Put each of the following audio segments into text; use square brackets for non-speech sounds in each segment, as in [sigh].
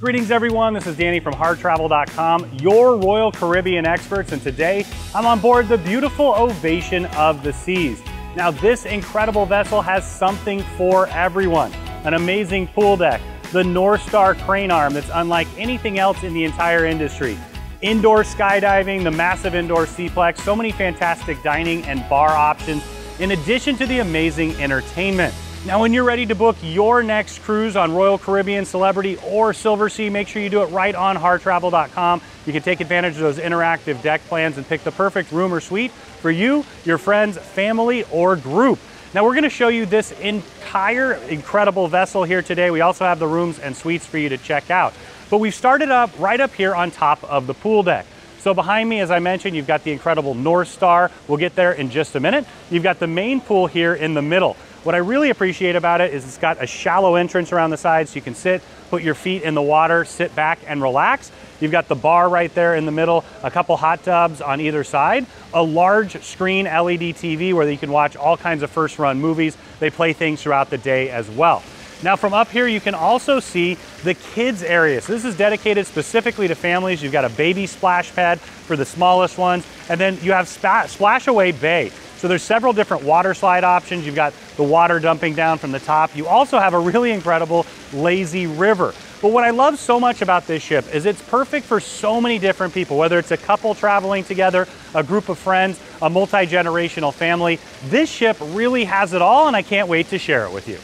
Greetings everyone, this is Danny from harrtravel.com, your Royal Caribbean experts, and today I'm on board the beautiful Ovation of the Seas. Now this incredible vessel has something for everyone. An amazing pool deck, the North Star crane arm that's unlike anything else in the entire industry, indoor skydiving, the massive indoor seaplex, so many fantastic dining and bar options, in addition to the amazing entertainment. Now, when you're ready to book your next cruise on Royal Caribbean, Celebrity, or Silversea, make sure you do it right on harrtravel.com. You can take advantage of those interactive deck plans and pick the perfect room or suite for you, your friends, family, or group. Now we're gonna show you this entire incredible vessel here today. We also have the rooms and suites for you to check out. But we've started up right up here on top of the pool deck. So behind me, as I mentioned, you've got the incredible North Star. We'll get there in just a minute. You've got the main pool here in the middle. What I really appreciate about it is it's got a shallow entrance around the side so you can sit, put your feet in the water, sit back and relax. You've got the bar right there in the middle, a couple hot tubs on either side, a large screen LED TV where you can watch all kinds of first run movies. They play things throughout the day as well. Now from up here, you can also see the kids area. So this is dedicated specifically to families. You've got a baby splash pad for the smallest ones, and then you have Splash Away Bay. So there's several different water slide options. You've got the water dumping down from the top. You also have a really incredible lazy river. But what I love so much about this ship is it's perfect for so many different people, whether it's a couple traveling together, a group of friends, a multi-generational family. This ship really has it all and I can't wait to share it with you.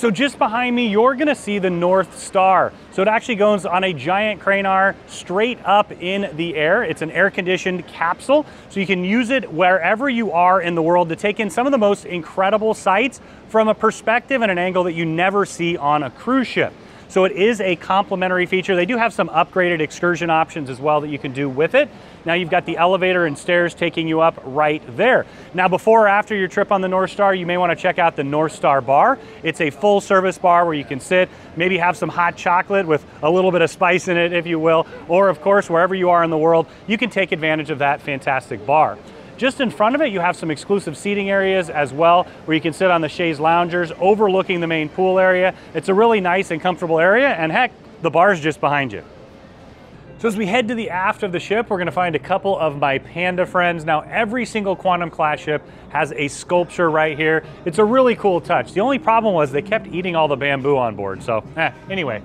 So just behind me, you're gonna see the North Star. So it actually goes on a giant crane arm straight up in the air. It's an air conditioned capsule. So you can use it wherever you are in the world to take in some of the most incredible sights from a perspective and an angle that you never see on a cruise ship. So it is a complimentary feature. They do have some upgraded excursion options as well that you can do with it. Now you've got the elevator and stairs taking you up right there. Now before or after your trip on the North Star, you may want to check out the North Star Bar. It's a full service bar where you can sit, maybe have some hot chocolate with a little bit of spice in it, if you will, or of course, wherever you are in the world, you can take advantage of that fantastic bar. Just in front of it, you have some exclusive seating areas as well, where you can sit on the chaise loungers overlooking the main pool area. It's a really nice and comfortable area, and heck, the bar's just behind you. So as we head to the aft of the ship, we're gonna find a couple of my Panda friends. Now, every single Quantum class ship has a sculpture right here. It's a really cool touch. The only problem was they kept eating all the bamboo on board. So eh, anyway,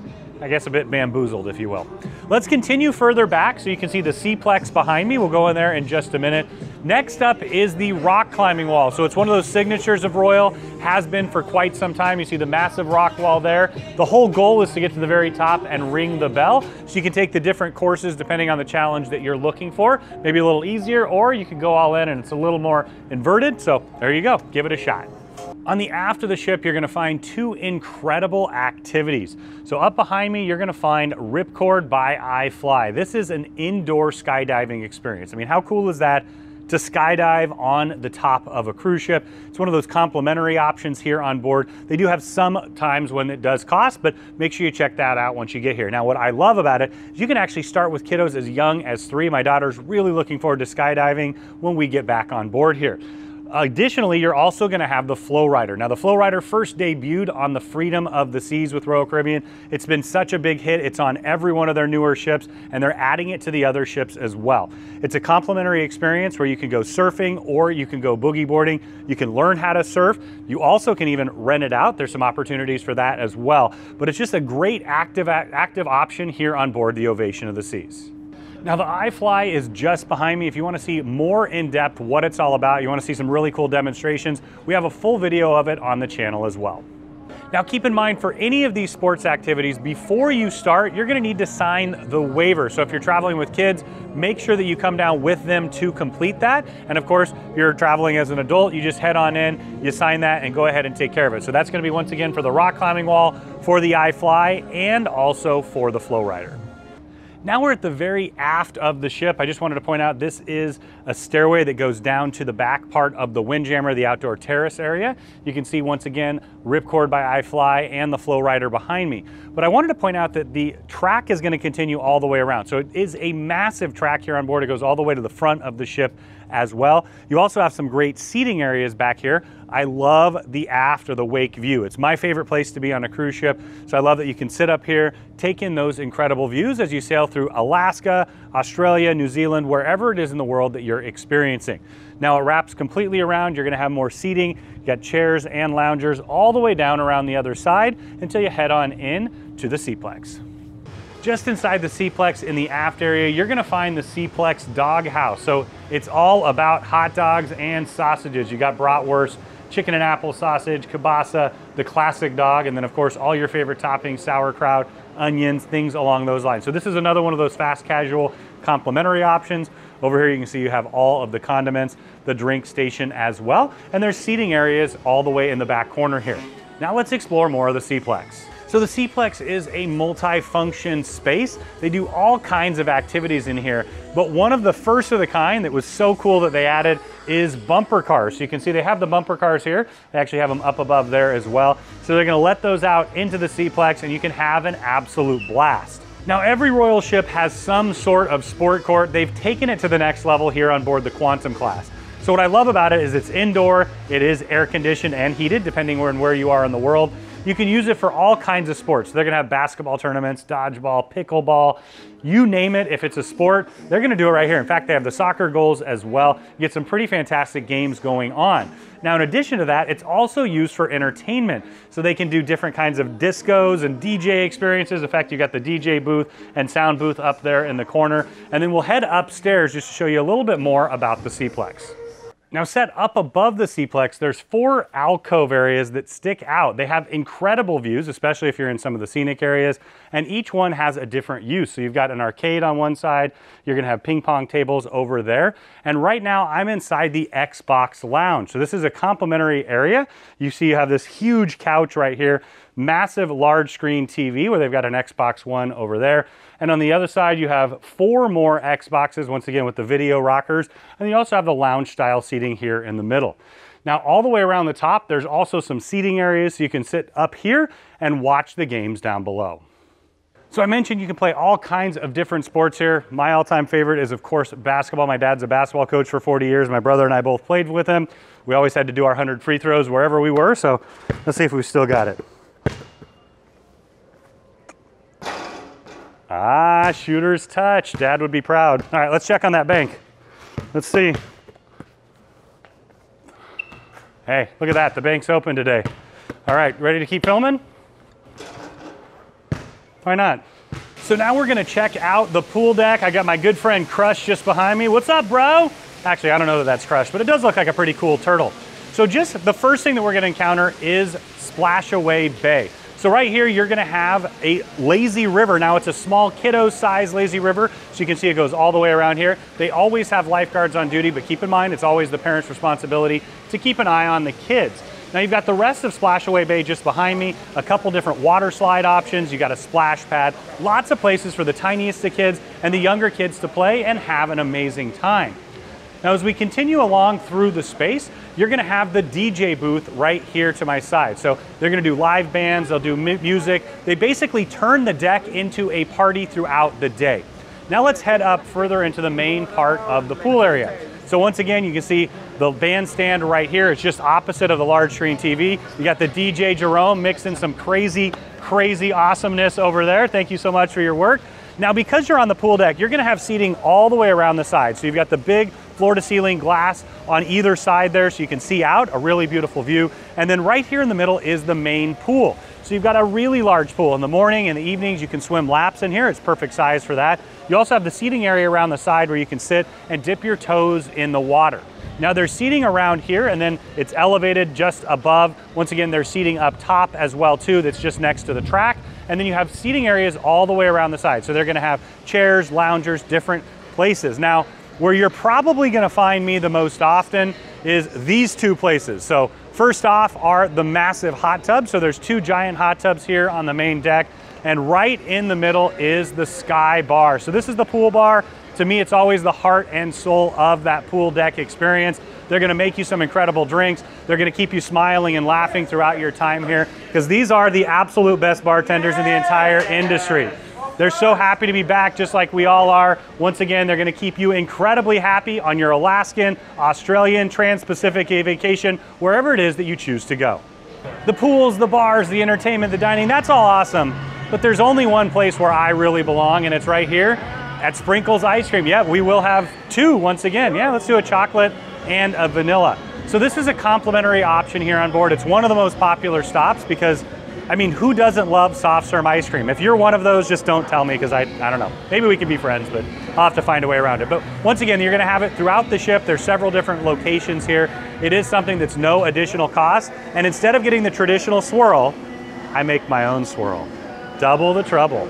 I guess a bit bamboozled, if you will. Let's continue further back so you can see the Seaplex behind me. We'll go in there in just a minute. Next up is the rock climbing wall. So it's one of those signatures of Royal, has been for quite some time. You see the massive rock wall there. The whole goal is to get to the very top and ring the bell. So you can take the different courses depending on the challenge that you're looking for. Maybe a little easier, or you can go all in and it's a little more inverted. So there you go, give it a shot. On the aft of the ship, you're gonna find two incredible activities. So up behind me, you're gonna find Ripcord by iFly. This is an indoor skydiving experience. I mean, how cool is that? to skydive on the top of a cruise ship. It's one of those complimentary options here on board. They do have some times when it does cost, but make sure you check that out once you get here. Now, what I love about it is you can actually start with kiddos as young as three. My daughter's really looking forward to skydiving when we get back on board here. Additionally, you're also going to have the Flow Rider. Now, the Flow Rider first debuted on the Freedom of the Seas with Royal Caribbean. It's been such a big hit. It's on every one of their newer ships, and they're adding it to the other ships as well. It's a complimentary experience where you can go surfing or you can go boogie boarding. You can learn how to surf. You also can even rent it out. There's some opportunities for that as well. But it's just a great active, active option here on board the Ovation of the Seas. Now the iFly is just behind me. If you wanna see more in depth what it's all about, you wanna see some really cool demonstrations, we have a full video of it on the channel as well. Now keep in mind for any of these sports activities, before you start, you're gonna need to sign the waiver. So if you're traveling with kids, make sure that you come down with them to complete that. And of course, if you're traveling as an adult, you just head on in, you sign that and go ahead and take care of it. So that's gonna be once again for the rock climbing wall, for the iFly, and also for the Flow Rider. Now we're at the very aft of the ship. I just wanted to point out this is a stairway that goes down to the back part of the Windjammer, the outdoor terrace area. You can see once again Ripcord by iFly and the Flow Rider behind me. But I wanted to point out that the track is going to continue all the way around. So it is a massive track here on board. It goes all the way to the front of the ship as well. You also have some great seating areas back here. I love the aft or the wake view. It's my favorite place to be on a cruise ship. So I love that you can sit up here, take in those incredible views as you sail through Alaska, Australia, New Zealand, wherever it is in the world that you're experiencing. Now it wraps completely around. You're gonna have more seating. You got chairs and loungers all the way down around the other side until you head on in to the Seaplex. Just inside the Seaplex in the aft area, you're gonna find the Seaplex Dog House. So it's all about hot dogs and sausages. You got bratwurst, chicken and apple sausage, kielbasa, the classic dog, and then of course all your favorite toppings, sauerkraut, onions, things along those lines. So this is another one of those fast casual complimentary options. Over here you can see you have all of the condiments, the drink station as well, and there's seating areas all the way in the back corner here. Now let's explore more of the Seaplex. So the Seaplex is a multi-function space. They do all kinds of activities in here, but one of the first of the kind that was so cool that they added is bumper cars. So you can see they have the bumper cars here. They actually have them up above there as well. So they're gonna let those out into the Seaplex and you can have an absolute blast. Now every Royal ship has some sort of sport court. They've taken it to the next level here on board the Quantum class. So what I love about it is it's indoor, it is air conditioned and heated depending on where you are in the world. You can use it for all kinds of sports. They're gonna have basketball tournaments, dodgeball, pickleball, you name it. If it's a sport, they're gonna do it right here. In fact, they have the soccer goals as well. You get some pretty fantastic games going on. Now, in addition to that, it's also used for entertainment. So they can do different kinds of discos and DJ experiences. In fact, you got the DJ booth and sound booth up there in the corner. And then we'll head upstairs just to show you a little bit more about the Seaplex. Now set up above the Seaplex, there's four alcove areas that stick out. They have incredible views, especially if you're in some of the scenic areas, and each one has a different use. So you've got an arcade on one side, you're gonna have ping pong tables over there, and right now I'm inside the Xbox Lounge. So this is a complimentary area. You see you have this huge couch right here, massive large screen TV where they've got an Xbox One over there. And on the other side, you have four more Xboxes, once again with the video rockers. And you also have the lounge style seating here in the middle. Now, all the way around the top, there's also some seating areas so you can sit up here and watch the games down below. So I mentioned you can play all kinds of different sports here. My all-time favorite is, of course, basketball. My dad's a basketball coach for 40 years. My brother and I both played with him. We always had to do our 100 free throws wherever we were, so let's see if we still got it. Ah, shooter's touch. Dad would be proud. All right, let's check on that bank. Let's see. Hey, look at that. The bank's open today. All right, ready to keep filming? Why not? So now we're gonna check out the pool deck. I got my good friend Crush just behind me. What's up, bro? Actually, I don't know that that's Crush, but it does look like a pretty cool turtle. So just the first thing that we're gonna encounter is Splashaway Bay. So right here, you're gonna have a lazy river. Now it's a small kiddo size lazy river. So you can see it goes all the way around here. They always have lifeguards on duty, but keep in mind, it's always the parent's responsibility to keep an eye on the kids. Now you've got the rest of Splashaway Bay just behind me, a couple different water slide options, you got a splash pad, lots of places for the tiniest of kids and the younger kids to play and have an amazing time. Now as we continue along through the space, you're gonna have the DJ booth right here to my side. So they're gonna do live bands, they'll do music. They basically turn the deck into a party throughout the day. Now let's head up further into the main part of the pool area. So once again, you can see the bandstand right here. It's just opposite of the large screen TV. You got the DJ Jerome mixing some crazy, crazy awesomeness over there. Thank you so much for your work. Now, because you're on the pool deck, you're gonna have seating all the way around the side. So you've got the big floor to ceiling glass on either side there so you can see out, a really beautiful view. And then right here in the middle is the main pool. So you've got a really large pool. In the morning and the evenings, you can swim laps in here. It's perfect size for that. You also have the seating area around the side where you can sit and dip your toes in the water. Now there's seating around here and then it's elevated just above. Once again, there's seating up top as well too that's just next to the track. And then you have seating areas all the way around the side. So they're gonna have chairs, loungers, different places. Now, where you're probably gonna find me the most often is these two places. So first off are the massive hot tubs. So there's two giant hot tubs here on the main deck. And right in the middle is the sky bar. So this is the pool bar. To me, it's always the heart and soul of that pool deck experience. They're gonna make you some incredible drinks. They're gonna keep you smiling and laughing throughout your time here because these are the absolute best bartenders in the entire industry. They're so happy to be back, just like we all are. Once again, they're going to keep you incredibly happy on your Alaskan, Australian, Trans Pacific vacation, wherever it is that you choose to go. The pools, the bars, the entertainment, the dining, that's all awesome. But there's only one place where I really belong, and it's right here at Sprinkles Ice Cream. Yeah, we will have two once again. Yeah, let's do a chocolate and a vanilla. So this is a complimentary option here on board. It's one of the most popular stops because I mean, who doesn't love soft serve ice cream? If you're one of those, just don't tell me because I, I don't know. Maybe we can be friends, but I'll have to find a way around it. But once again, you're gonna have it throughout the ship. There's several different locations here. It is something that's no additional cost. And instead of getting the traditional swirl, I make my own swirl. Double the trouble.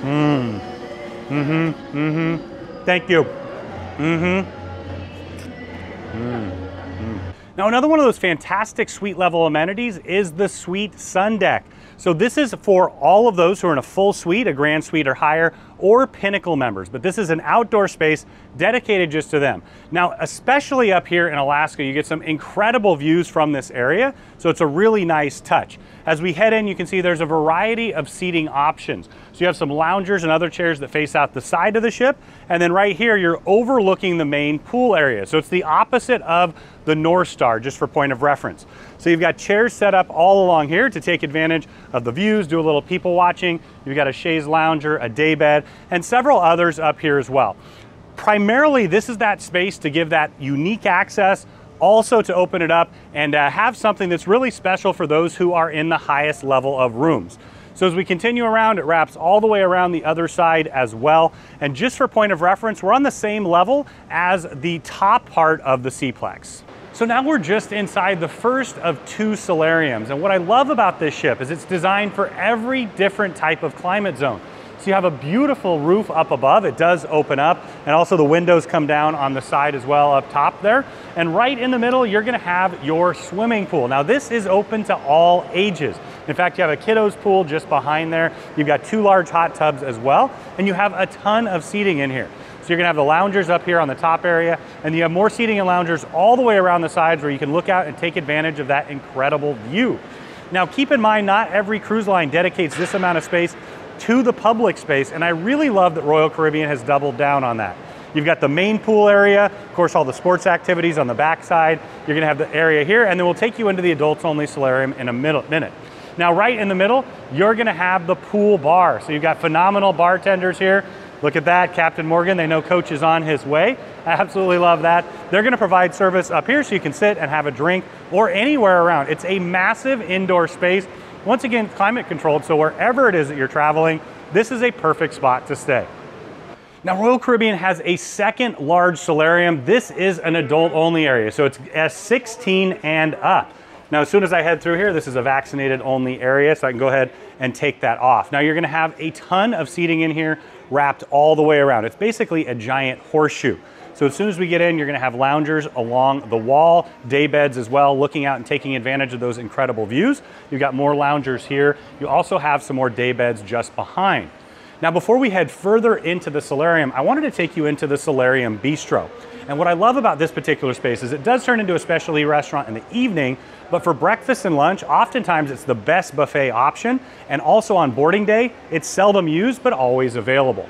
Mmm. Mm-hmm. Mm-hmm. Thank you. Mm-hmm. Mmm. Now another one of those fantastic suite level amenities is the suite sun deck. So this is for all of those who are in a full suite, a grand suite or higher, or Pinnacle members, but this is an outdoor space dedicated just to them. Now, especially up here in Alaska, you get some incredible views from this area, so it's a really nice touch. As we head in, you can see there's a variety of seating options. So you have some loungers and other chairs that face out the side of the ship, and then right here, you're overlooking the main pool area. So it's the opposite of the North Star, just for point of reference. So you've got chairs set up all along here to take advantage of the views, do a little people watching. You've got a chaise lounger, a day bed, and several others up here as well. Primarily, this is that space to give that unique access, also to open it up and uh, have something that's really special for those who are in the highest level of rooms. So as we continue around, it wraps all the way around the other side as well. And just for point of reference, we're on the same level as the top part of the Seaplex. So now we're just inside the first of two solariums. And what I love about this ship is it's designed for every different type of climate zone. So you have a beautiful roof up above. It does open up and also the windows come down on the side as well up top there. And right in the middle, you're gonna have your swimming pool. Now this is open to all ages. In fact, you have a kiddos pool just behind there. You've got two large hot tubs as well. And you have a ton of seating in here. You're gonna have the loungers up here on the top area, and you have more seating and loungers all the way around the sides where you can look out and take advantage of that incredible view. Now keep in mind, not every cruise line dedicates this amount of space to the public space, and I really love that Royal Caribbean has doubled down on that. You've got the main pool area, of course, all the sports activities on the backside. You're gonna have the area here, and then we'll take you into the adults only solarium in a minute. Now, right in the middle, you're gonna have the pool bar. So you've got phenomenal bartenders here. Look at that, Captain Morgan. They know coach is on his way. I absolutely love that. They're gonna provide service up here so you can sit and have a drink or anywhere around. It's a massive indoor space once again, climate controlled, so wherever it is that you're traveling, this is a perfect spot to stay. Now, Royal Caribbean has a second large solarium. This is an adult only area, so it's uh, S16 and up. Now, as soon as I head through here, this is a vaccinated only area, so I can go ahead and take that off. Now, you're gonna have a ton of seating in here wrapped all the way around. It's basically a giant horseshoe. So as soon as we get in, you're gonna have loungers along the wall, day beds as well, looking out and taking advantage of those incredible views. You've got more loungers here. You also have some more day beds just behind. Now, before we head further into the solarium, I wanted to take you into the Solarium Bistro. And what I love about this particular space is it does turn into a specialty restaurant in the evening, but for breakfast and lunch, oftentimes it's the best buffet option. And also on boarding day, it's seldom used, but always available.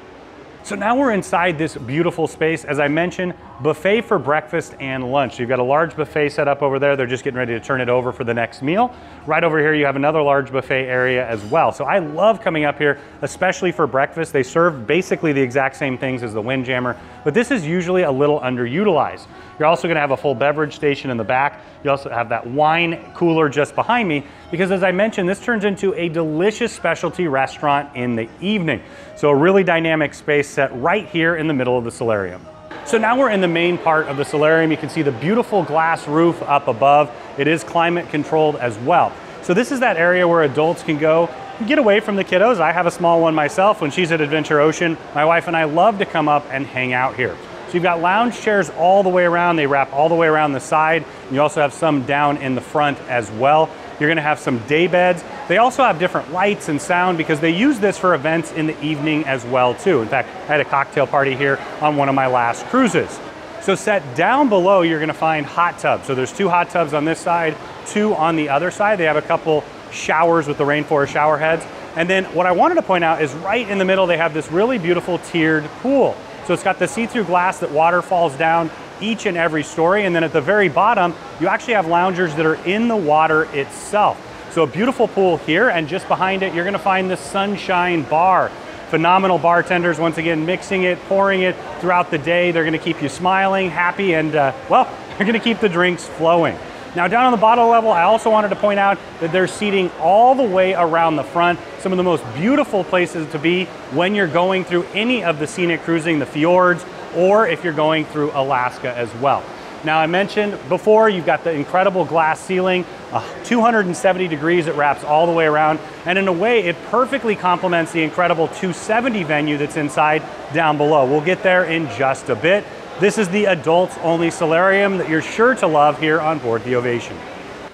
So now we're inside this beautiful space. As I mentioned, buffet for breakfast and lunch. You've got a large buffet set up over there. They're just getting ready to turn it over for the next meal. Right over here, you have another large buffet area as well. So I love coming up here, especially for breakfast. They serve basically the exact same things as the Windjammer, but this is usually a little underutilized. You're also gonna have a full beverage station in the back. You also have that wine cooler just behind me, because as I mentioned, this turns into a delicious specialty restaurant in the evening. So a really dynamic space set right here in the middle of the solarium. So now we're in the main part of the solarium. You can see the beautiful glass roof up above. It is climate controlled as well. So this is that area where adults can go get away from the kiddos. I have a small one myself. When she's at Adventure Ocean, my wife and I love to come up and hang out here. So you've got lounge chairs all the way around. They wrap all the way around the side. You also have some down in the front as well. You're gonna have some day beds. They also have different lights and sound because they use this for events in the evening as well too. In fact, I had a cocktail party here on one of my last cruises. So set down below, you're gonna find hot tubs. So there's two hot tubs on this side, two on the other side. They have a couple showers with the rainforest shower heads. And then what I wanted to point out is right in the middle, they have this really beautiful tiered pool. So it's got the see-through glass that water falls down each and every story. And then at the very bottom, you actually have loungers that are in the water itself. So a beautiful pool here, and just behind it, you're gonna find the Sunshine Bar. Phenomenal bartenders, once again, mixing it, pouring it throughout the day. They're gonna keep you smiling, happy, and uh, well, [laughs] they're gonna keep the drinks flowing. Now down on the bottle level, I also wanted to point out that there's seating all the way around the front. Some of the most beautiful places to be when you're going through any of the scenic cruising, the fjords, or if you're going through Alaska as well. Now I mentioned before, you've got the incredible glass ceiling, uh, 270 degrees it wraps all the way around, and in a way it perfectly complements the incredible 270 venue that's inside down below. We'll get there in just a bit. This is the adults only solarium that you're sure to love here on board the Ovation.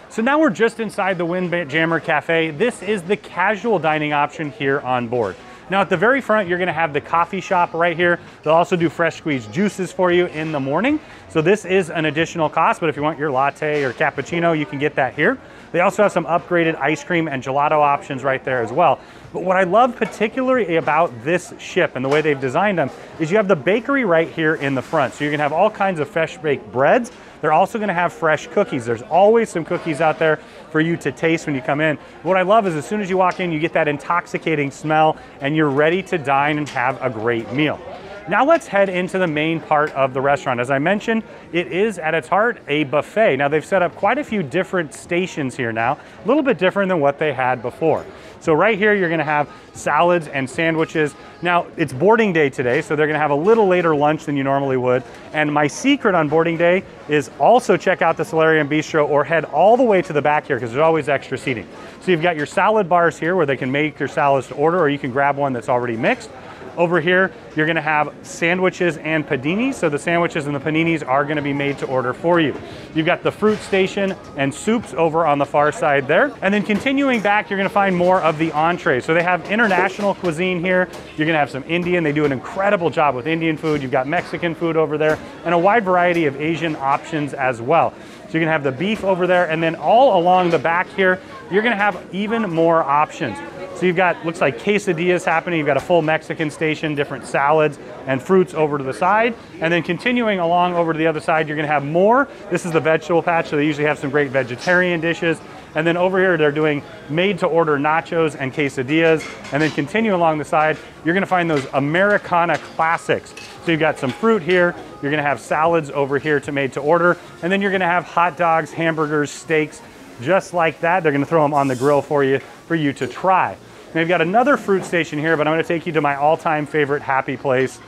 So now we're just inside the Windjammer Cafe. This is the casual dining option here on board. Now at the very front, you're gonna have the coffee shop right here. They'll also do fresh squeezed juices for you in the morning. So this is an additional cost, but if you want your latte or cappuccino, you can get that here. They also have some upgraded ice cream and gelato options right there as well. But what I love particularly about this ship and the way they've designed them is you have the bakery right here in the front. So you're gonna have all kinds of fresh baked breads. They're also gonna have fresh cookies. There's always some cookies out there for you to taste when you come in. What I love is as soon as you walk in, you get that intoxicating smell and you're ready to dine and have a great meal. Now let's head into the main part of the restaurant. As I mentioned, it is at its heart a buffet. Now they've set up quite a few different stations here now, a little bit different than what they had before. So right here, you're gonna have salads and sandwiches. Now it's boarding day today, so they're gonna have a little later lunch than you normally would. And my secret on boarding day is also check out the Solarium Bistro or head all the way to the back here because there's always extra seating. So you've got your salad bars here where they can make your salads to order or you can grab one that's already mixed. Over here, you're gonna have sandwiches and paninis. So the sandwiches and the paninis are gonna be made to order for you. You've got the fruit station and soups over on the far side there. And then continuing back, you're gonna find more of the entrees. So they have international cuisine here. You're gonna have some Indian. They do an incredible job with Indian food. You've got Mexican food over there and a wide variety of Asian options as well. So you're gonna have the beef over there and then all along the back here, you're gonna have even more options. So you've got, looks like quesadillas happening. You've got a full Mexican station, different salads and fruits over to the side. And then continuing along over to the other side, you're gonna have more. This is the vegetable patch, so they usually have some great vegetarian dishes. And then over here, they're doing made to order nachos and quesadillas. And then continue along the side, you're gonna find those Americana classics. So you've got some fruit here, you're gonna have salads over here to made to order, and then you're gonna have hot dogs, hamburgers, steaks, just like that. They're gonna throw them on the grill for you, for you to try. You've got another fruit station here, but I'm gonna take you to my all-time favorite happy place.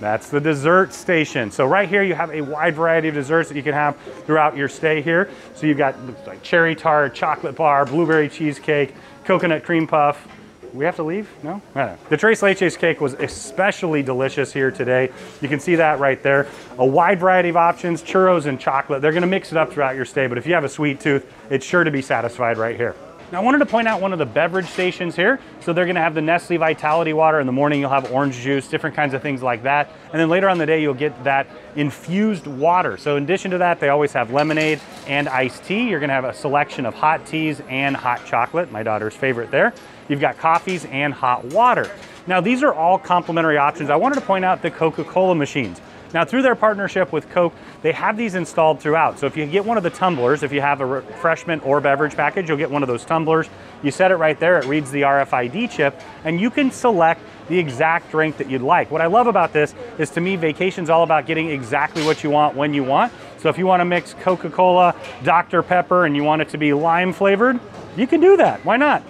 That's the dessert station. So right here you have a wide variety of desserts that you can have throughout your stay here. So you've got like cherry tart, chocolate bar, blueberry cheesecake, coconut cream puff. We have to leave? No? The Tres Leches cake was especially delicious here today. You can see that right there. A wide variety of options, churros and chocolate. They're gonna mix it up throughout your stay, but if you have a sweet tooth, it's sure to be satisfied right here. Now I wanted to point out one of the beverage stations here. So they're gonna have the Nestle Vitality Water. In the morning you'll have orange juice, different kinds of things like that. And then later on the day you'll get that infused water. So in addition to that, they always have lemonade and iced tea. You're gonna have a selection of hot teas and hot chocolate, my daughter's favorite there. You've got coffees and hot water. Now these are all complimentary options. I wanted to point out the Coca-Cola machines. Now through their partnership with Coke, they have these installed throughout. So if you get one of the tumblers, if you have a refreshment or beverage package, you'll get one of those tumblers. You set it right there, it reads the RFID chip, and you can select the exact drink that you'd like. What I love about this is to me, vacation's all about getting exactly what you want when you want. So if you want to mix Coca-Cola, Dr. Pepper, and you want it to be lime flavored, you can do that. Why not?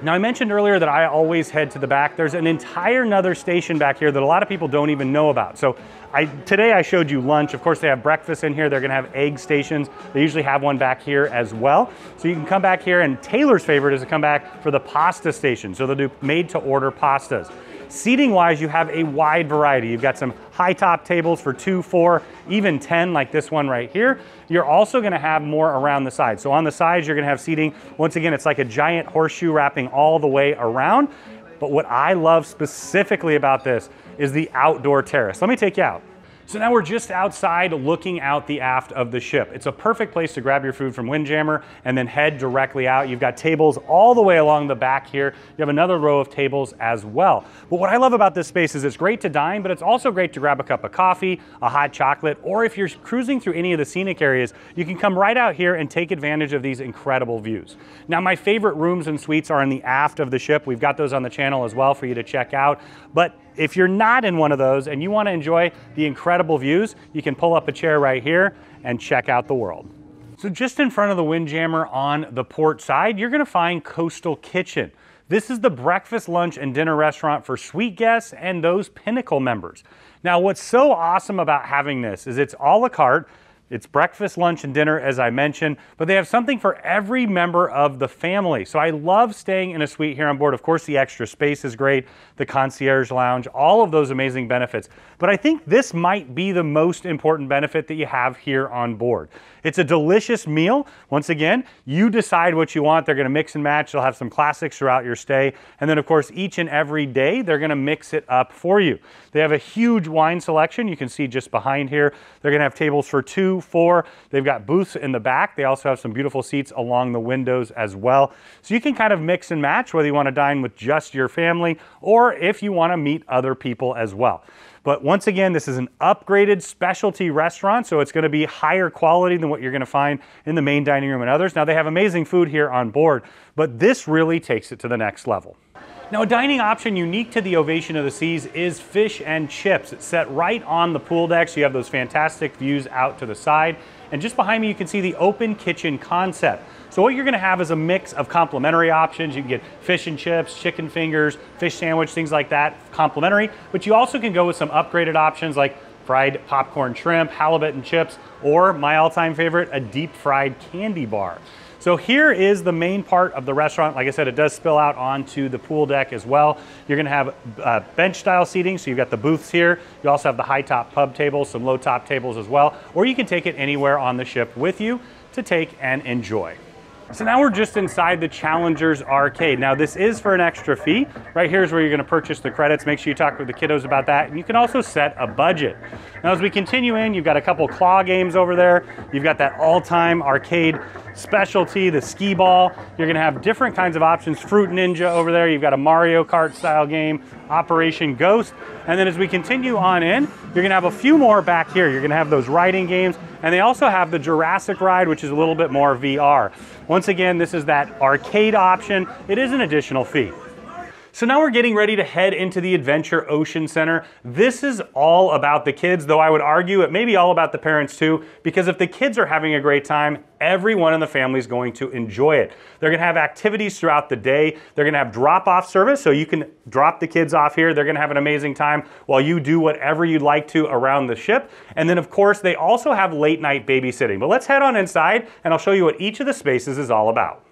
Now I mentioned earlier that I always head to the back. There's an entire another station back here that a lot of people don't even know about. So I, today I showed you lunch. Of course they have breakfast in here. They're gonna have egg stations. They usually have one back here as well. So you can come back here and Taylor's favorite is to come back for the pasta station. So they'll do made to order pastas. Seating wise, you have a wide variety. You've got some high top tables for two, four, even 10 like this one right here. You're also gonna have more around the sides. So on the sides, you're gonna have seating. Once again, it's like a giant horseshoe wrapping all the way around. But what I love specifically about this is the outdoor terrace. Let me take you out. So now we're just outside looking out the aft of the ship. It's a perfect place to grab your food from Windjammer and then head directly out. You've got tables all the way along the back here. You have another row of tables as well. But what I love about this space is it's great to dine, but it's also great to grab a cup of coffee, a hot chocolate, or if you're cruising through any of the scenic areas, you can come right out here and take advantage of these incredible views. Now, my favorite rooms and suites are in the aft of the ship. We've got those on the channel as well for you to check out. But if you're not in one of those and you want to enjoy the incredible views, you can pull up a chair right here and check out the world. So just in front of the Windjammer on the port side, you're going to find Coastal Kitchen. This is the breakfast, lunch, and dinner restaurant for suite guests and those Pinnacle members. Now, what's so awesome about having this is it's a la carte. It's breakfast, lunch, and dinner, as I mentioned, but they have something for every member of the family. So I love staying in a suite here on board. Of course, the extra space is great, the concierge lounge, all of those amazing benefits. But I think this might be the most important benefit that you have here on board. It's a delicious meal. Once again, you decide what you want. They're going to mix and match. They'll have some classics throughout your stay. And then, of course, each and every day, they're going to mix it up for you. They have a huge wine selection. You can see just behind here. They're going to have tables for two, four. They've got booths in the back. They also have some beautiful seats along the windows as well. So you can kind of mix and match whether you want to dine with just your family or if you want to meet other people as well. But once again, this is an upgraded specialty restaurant, so it's going to be higher quality than what you're going to find in the main dining room and others. Now, they have amazing food here on board, but this really takes it to the next level. Now, a dining option unique to the Ovation of the Seas is fish and chips. It's set right on the pool deck, so you have those fantastic views out to the side. And just behind me, you can see the open kitchen concept. So what you're gonna have is a mix of complimentary options. You can get fish and chips, chicken fingers, fish sandwich, things like that, complimentary. But you also can go with some upgraded options like fried popcorn shrimp, halibut and chips, or my all-time favorite, a deep fried candy bar. So here is the main part of the restaurant. Like I said, it does spill out onto the pool deck as well. You're gonna have uh, bench style seating, so you've got the booths here. You also have the high top pub tables, some low top tables as well, or you can take it anywhere on the ship with you to take and enjoy. So now we're just inside the Challengers Arcade. Now this is for an extra fee. Right here is where you're gonna purchase the credits. Make sure you talk with the kiddos about that. And you can also set a budget. Now as we continue in, you've got a couple claw games over there. You've got that all-time arcade specialty, the skee ball. You're gonna have different kinds of options. Fruit Ninja over there. You've got a Mario Kart style game, Operation Ghost. And then as we continue on in, you're gonna have a few more back here. You're gonna have those riding games. And they also have the Jurassic ride, which is a little bit more VR. Once again, this is that arcade option. It is an additional fee. So now we're getting ready to head into the Adventure Ocean Center. This is all about the kids, though I would argue it may be all about the parents too, because if the kids are having a great time, everyone in the family is going to enjoy it. They're gonna have activities throughout the day. They're gonna have drop-off service, so you can drop the kids off here. They're gonna have an amazing time while you do whatever you'd like to around the ship. And then of course, they also have late night babysitting. But let's head on inside and I'll show you what each of the spaces is all about.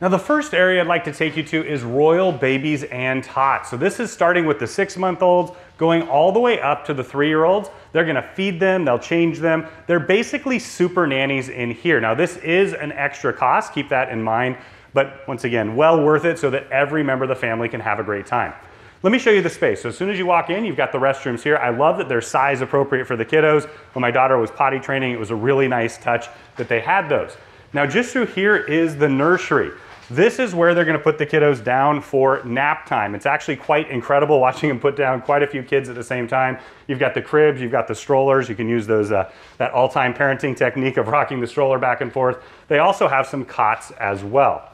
Now the first area I'd like to take you to is Royal Babies and Tots. So this is starting with the six month olds, going all the way up to the three year olds. They're gonna feed them, they'll change them. They're basically super nannies in here. Now this is an extra cost, keep that in mind. But once again, well worth it so that every member of the family can have a great time. Let me show you the space. So as soon as you walk in, you've got the restrooms here. I love that they're size appropriate for the kiddos. When my daughter was potty training, it was a really nice touch that they had those. Now just through here is the nursery. This is where they're gonna put the kiddos down for nap time. It's actually quite incredible [laughs] watching them put down quite a few kids at the same time. You've got the cribs, you've got the strollers. You can use those uh, that all-time parenting technique of rocking the stroller back and forth. They also have some cots as well.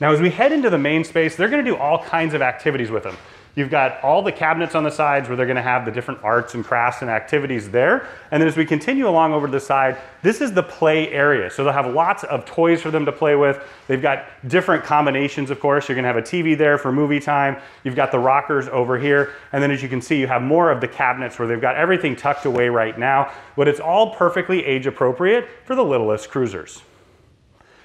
Now, as we head into the main space, they're gonna do all kinds of activities with them. You've got all the cabinets on the sides where they're gonna have the different arts and crafts and activities there. And then as we continue along over to the side, this is the play area. So they'll have lots of toys for them to play with. They've got different combinations, of course. You're gonna have a TV there for movie time. You've got the rockers over here. And then as you can see, you have more of the cabinets where they've got everything tucked away right now, but it's all perfectly age appropriate for the littlest cruisers.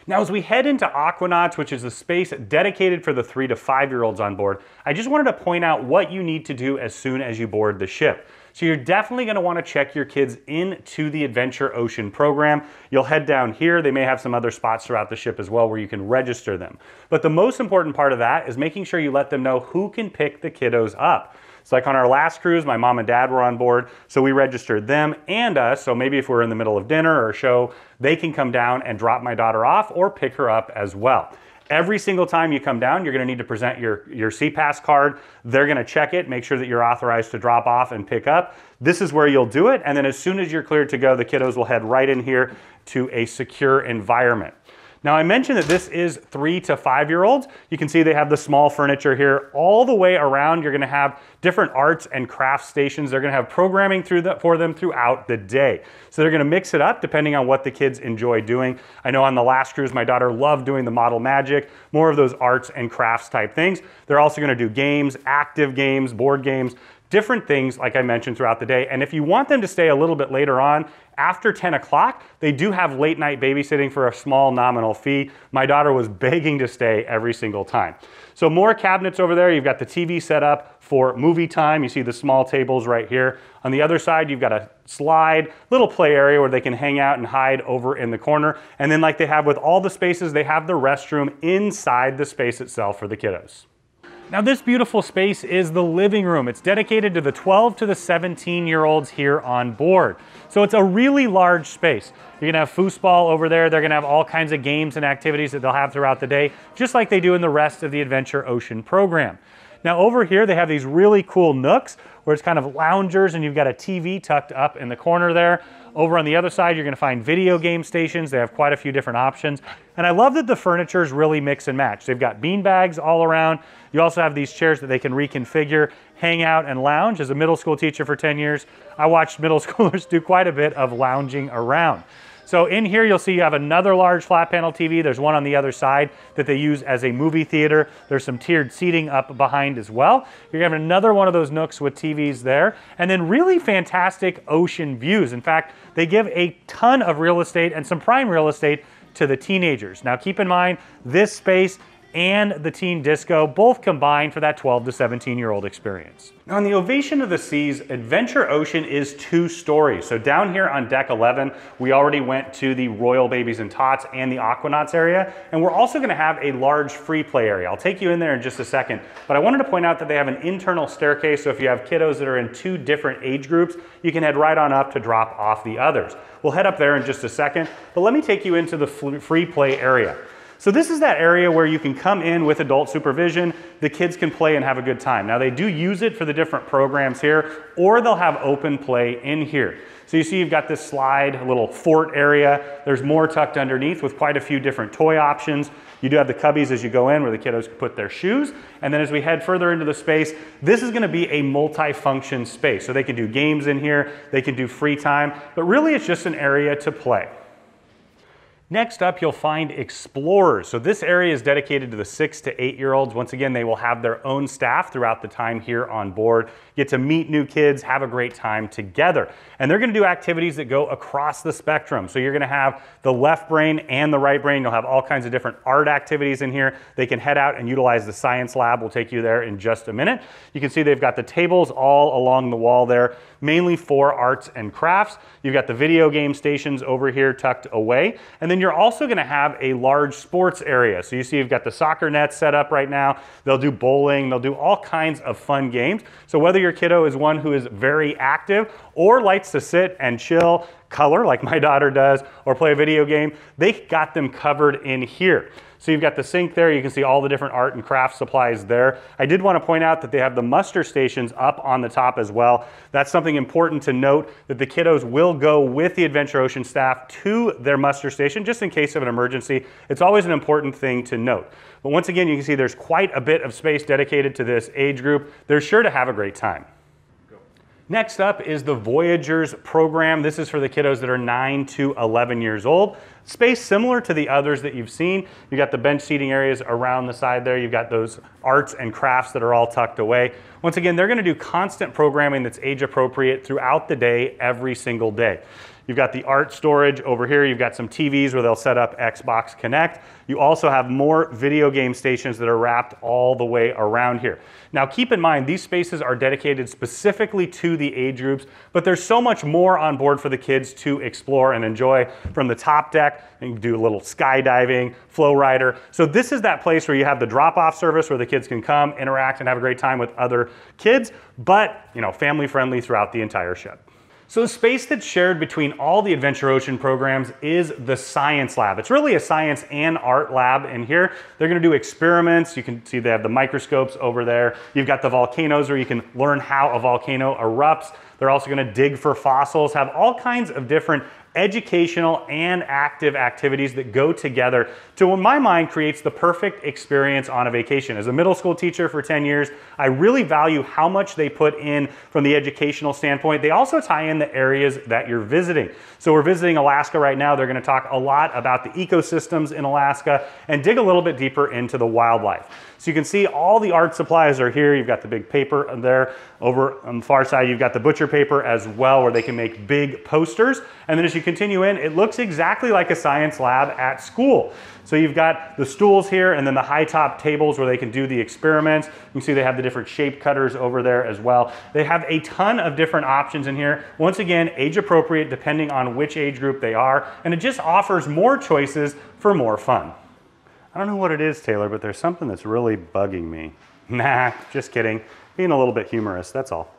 Now, as we head into Aquanauts, which is a space dedicated for the three to five year olds on board, I just wanted to point out what you need to do as soon as you board the ship. So you're definitely gonna wanna check your kids into the Adventure Ocean program. You'll head down here. They may have some other spots throughout the ship as well where you can register them. But the most important part of that is making sure you let them know who can pick the kiddos up. It's like on our last cruise, my mom and dad were on board, so we registered them and us. So maybe if we're in the middle of dinner or a show, they can come down and drop my daughter off or pick her up as well. Every single time you come down, you're gonna need to present your, your SeaPass card. They're gonna check it, make sure that you're authorized to drop off and pick up. This is where you'll do it. And then as soon as you're cleared to go, the kiddos will head right in here to a secure environment. Now I mentioned that this is three to five year olds. You can see they have the small furniture here. All the way around, you're gonna have different arts and craft stations. They're gonna have programming through the, for them throughout the day. So they're gonna mix it up depending on what the kids enjoy doing. I know on the last cruise, my daughter loved doing the model magic, more of those arts and crafts type things. They're also gonna do games, active games, board games, different things like I mentioned throughout the day. And if you want them to stay a little bit later on, after 10 o'clock, they do have late night babysitting for a small nominal fee. My daughter was begging to stay every single time. So more cabinets over there. You've got the TV set up for movie time. You see the small tables right here. On the other side, you've got a slide, little play area where they can hang out and hide over in the corner. And then like they have with all the spaces, they have the restroom inside the space itself for the kiddos. Now this beautiful space is the living room. It's dedicated to the 12 to the 17 year olds here on board. So it's a really large space. You're gonna have foosball over there. They're gonna have all kinds of games and activities that they'll have throughout the day, just like they do in the rest of the Adventure Ocean program. Now over here, they have these really cool nooks where it's kind of loungers and you've got a TV tucked up in the corner there. Over on the other side, you're gonna find video game stations. They have quite a few different options. And I love that the furniture is really mix and match. They've got bean bags all around. You also have these chairs that they can reconfigure, hang out and lounge. As a middle school teacher for 10 years, I watched [laughs] middle schoolers do quite a bit of lounging around. So in here, you'll see you have another large flat panel TV. There's one on the other side that they use as a movie theater. There's some tiered seating up behind as well. You're gonna have another one of those nooks with TVs there. And then really fantastic ocean views. In fact, they give a ton of real estate and some prime real estate to the teenagers. Now keep in mind, this space and the Teen Disco, both combined for that 12 to 17 year old experience. Now on the Ovation of the Seas, Adventure Ocean is two stories. So down here on deck 11, we already went to the Royal Babies and Tots and the Aquanauts area, and we're also gonna have a large free play area. I'll take you in there in just a second, but I wanted to point out that they have an internal staircase, so if you have kiddos that are in two different age groups, you can head right on up to drop off the others. We'll head up there in just a second, but let me take you into the free play area. So this is that area where you can come in with adult supervision, the kids can play and have a good time. Now they do use it for the different programs here, or they'll have open play in here. So you see you've got this slide, a little fort area. There's more tucked underneath with quite a few different toy options. You do have the cubbies as you go in where the kiddos can put their shoes. And then as we head further into the space, this is gonna be a multi-function space. So they can do games in here, they can do free time, but really it's just an area to play. Next up, you'll find Explorers. So this area is dedicated to the six to eight year olds. Once again, they will have their own staff throughout the time here on board, get to meet new kids, have a great time together. And they're gonna do activities that go across the spectrum. So you're gonna have the left brain and the right brain. You'll have all kinds of different art activities in here. They can head out and utilize the science lab. We'll take you there in just a minute. You can see they've got the tables all along the wall there, mainly for arts and crafts. You've got the video game stations over here tucked away. And then you're also gonna have a large sports area. So you see you've got the soccer nets set up right now. They'll do bowling, they'll do all kinds of fun games. So whether your kiddo is one who is very active or likes to sit and chill, color like my [laughs] daughter does, or play a video game, they got them covered in here. So you've got the sink there. You can see all the different art and craft supplies there. I did want to point out that they have the muster stations up on the top as well. That's something important to note that the kiddos will go with the Adventure Ocean staff to their muster station just in case of an emergency. It's always an important thing to note. But once again, you can see there's quite a bit of space dedicated to this age group. They're sure to have a great time. Next up is the Voyagers program. This is for the kiddos that are 9 to 11 years old. Space similar to the others that you've seen. You've got the bench seating areas around the side there. You've got those arts and crafts that are all tucked away. Once again, they're gonna do constant programming that's age appropriate throughout the day, every single day. You've got the art storage over here. You've got some TVs where they'll set up Xbox Kinect. You also have more video game stations that are wrapped all the way around here. Now keep in mind, these spaces are dedicated specifically to the age groups, but there's so much more on board for the kids to explore and enjoy from the top deck and do a little skydiving, flow rider. So this is that place where you have the drop-off service where the kids can come, interact, and have a great time with other kids, but you know, family friendly throughout the entire ship. So the space that's shared between all the Adventure Ocean programs is the science lab. It's really a science and art lab in here. They're gonna do experiments. You can see they have the microscopes over there. You've got the volcanoes where you can learn how a volcano erupts. They're also gonna dig for fossils, have all kinds of different educational and active activities that go together to, in my mind, creates the perfect experience on a vacation. As a middle school teacher for 10 years, I really value how much they put in from the educational standpoint. They also tie in the areas that you're visiting. So we're visiting Alaska right now. They're gonna talk a lot about the ecosystems in Alaska and dig a little bit deeper into the wildlife. So you can see all the art supplies are here. You've got the big paper there. Over on the far side, you've got the butcher paper as well, where they can make big posters. And then as you continue in, it looks exactly like a science lab at school. So you've got the stools here and then the high top tables where they can do the experiments. You can see they have the different shape cutters over there as well. They have a ton of different options in here. Once again, age appropriate depending which age group they are. And it just offers more choices for more fun. I don't know what it is, Taylor, but there's something that's really bugging me. [laughs] Nah, just kidding. Being a little bit humorous, that's all.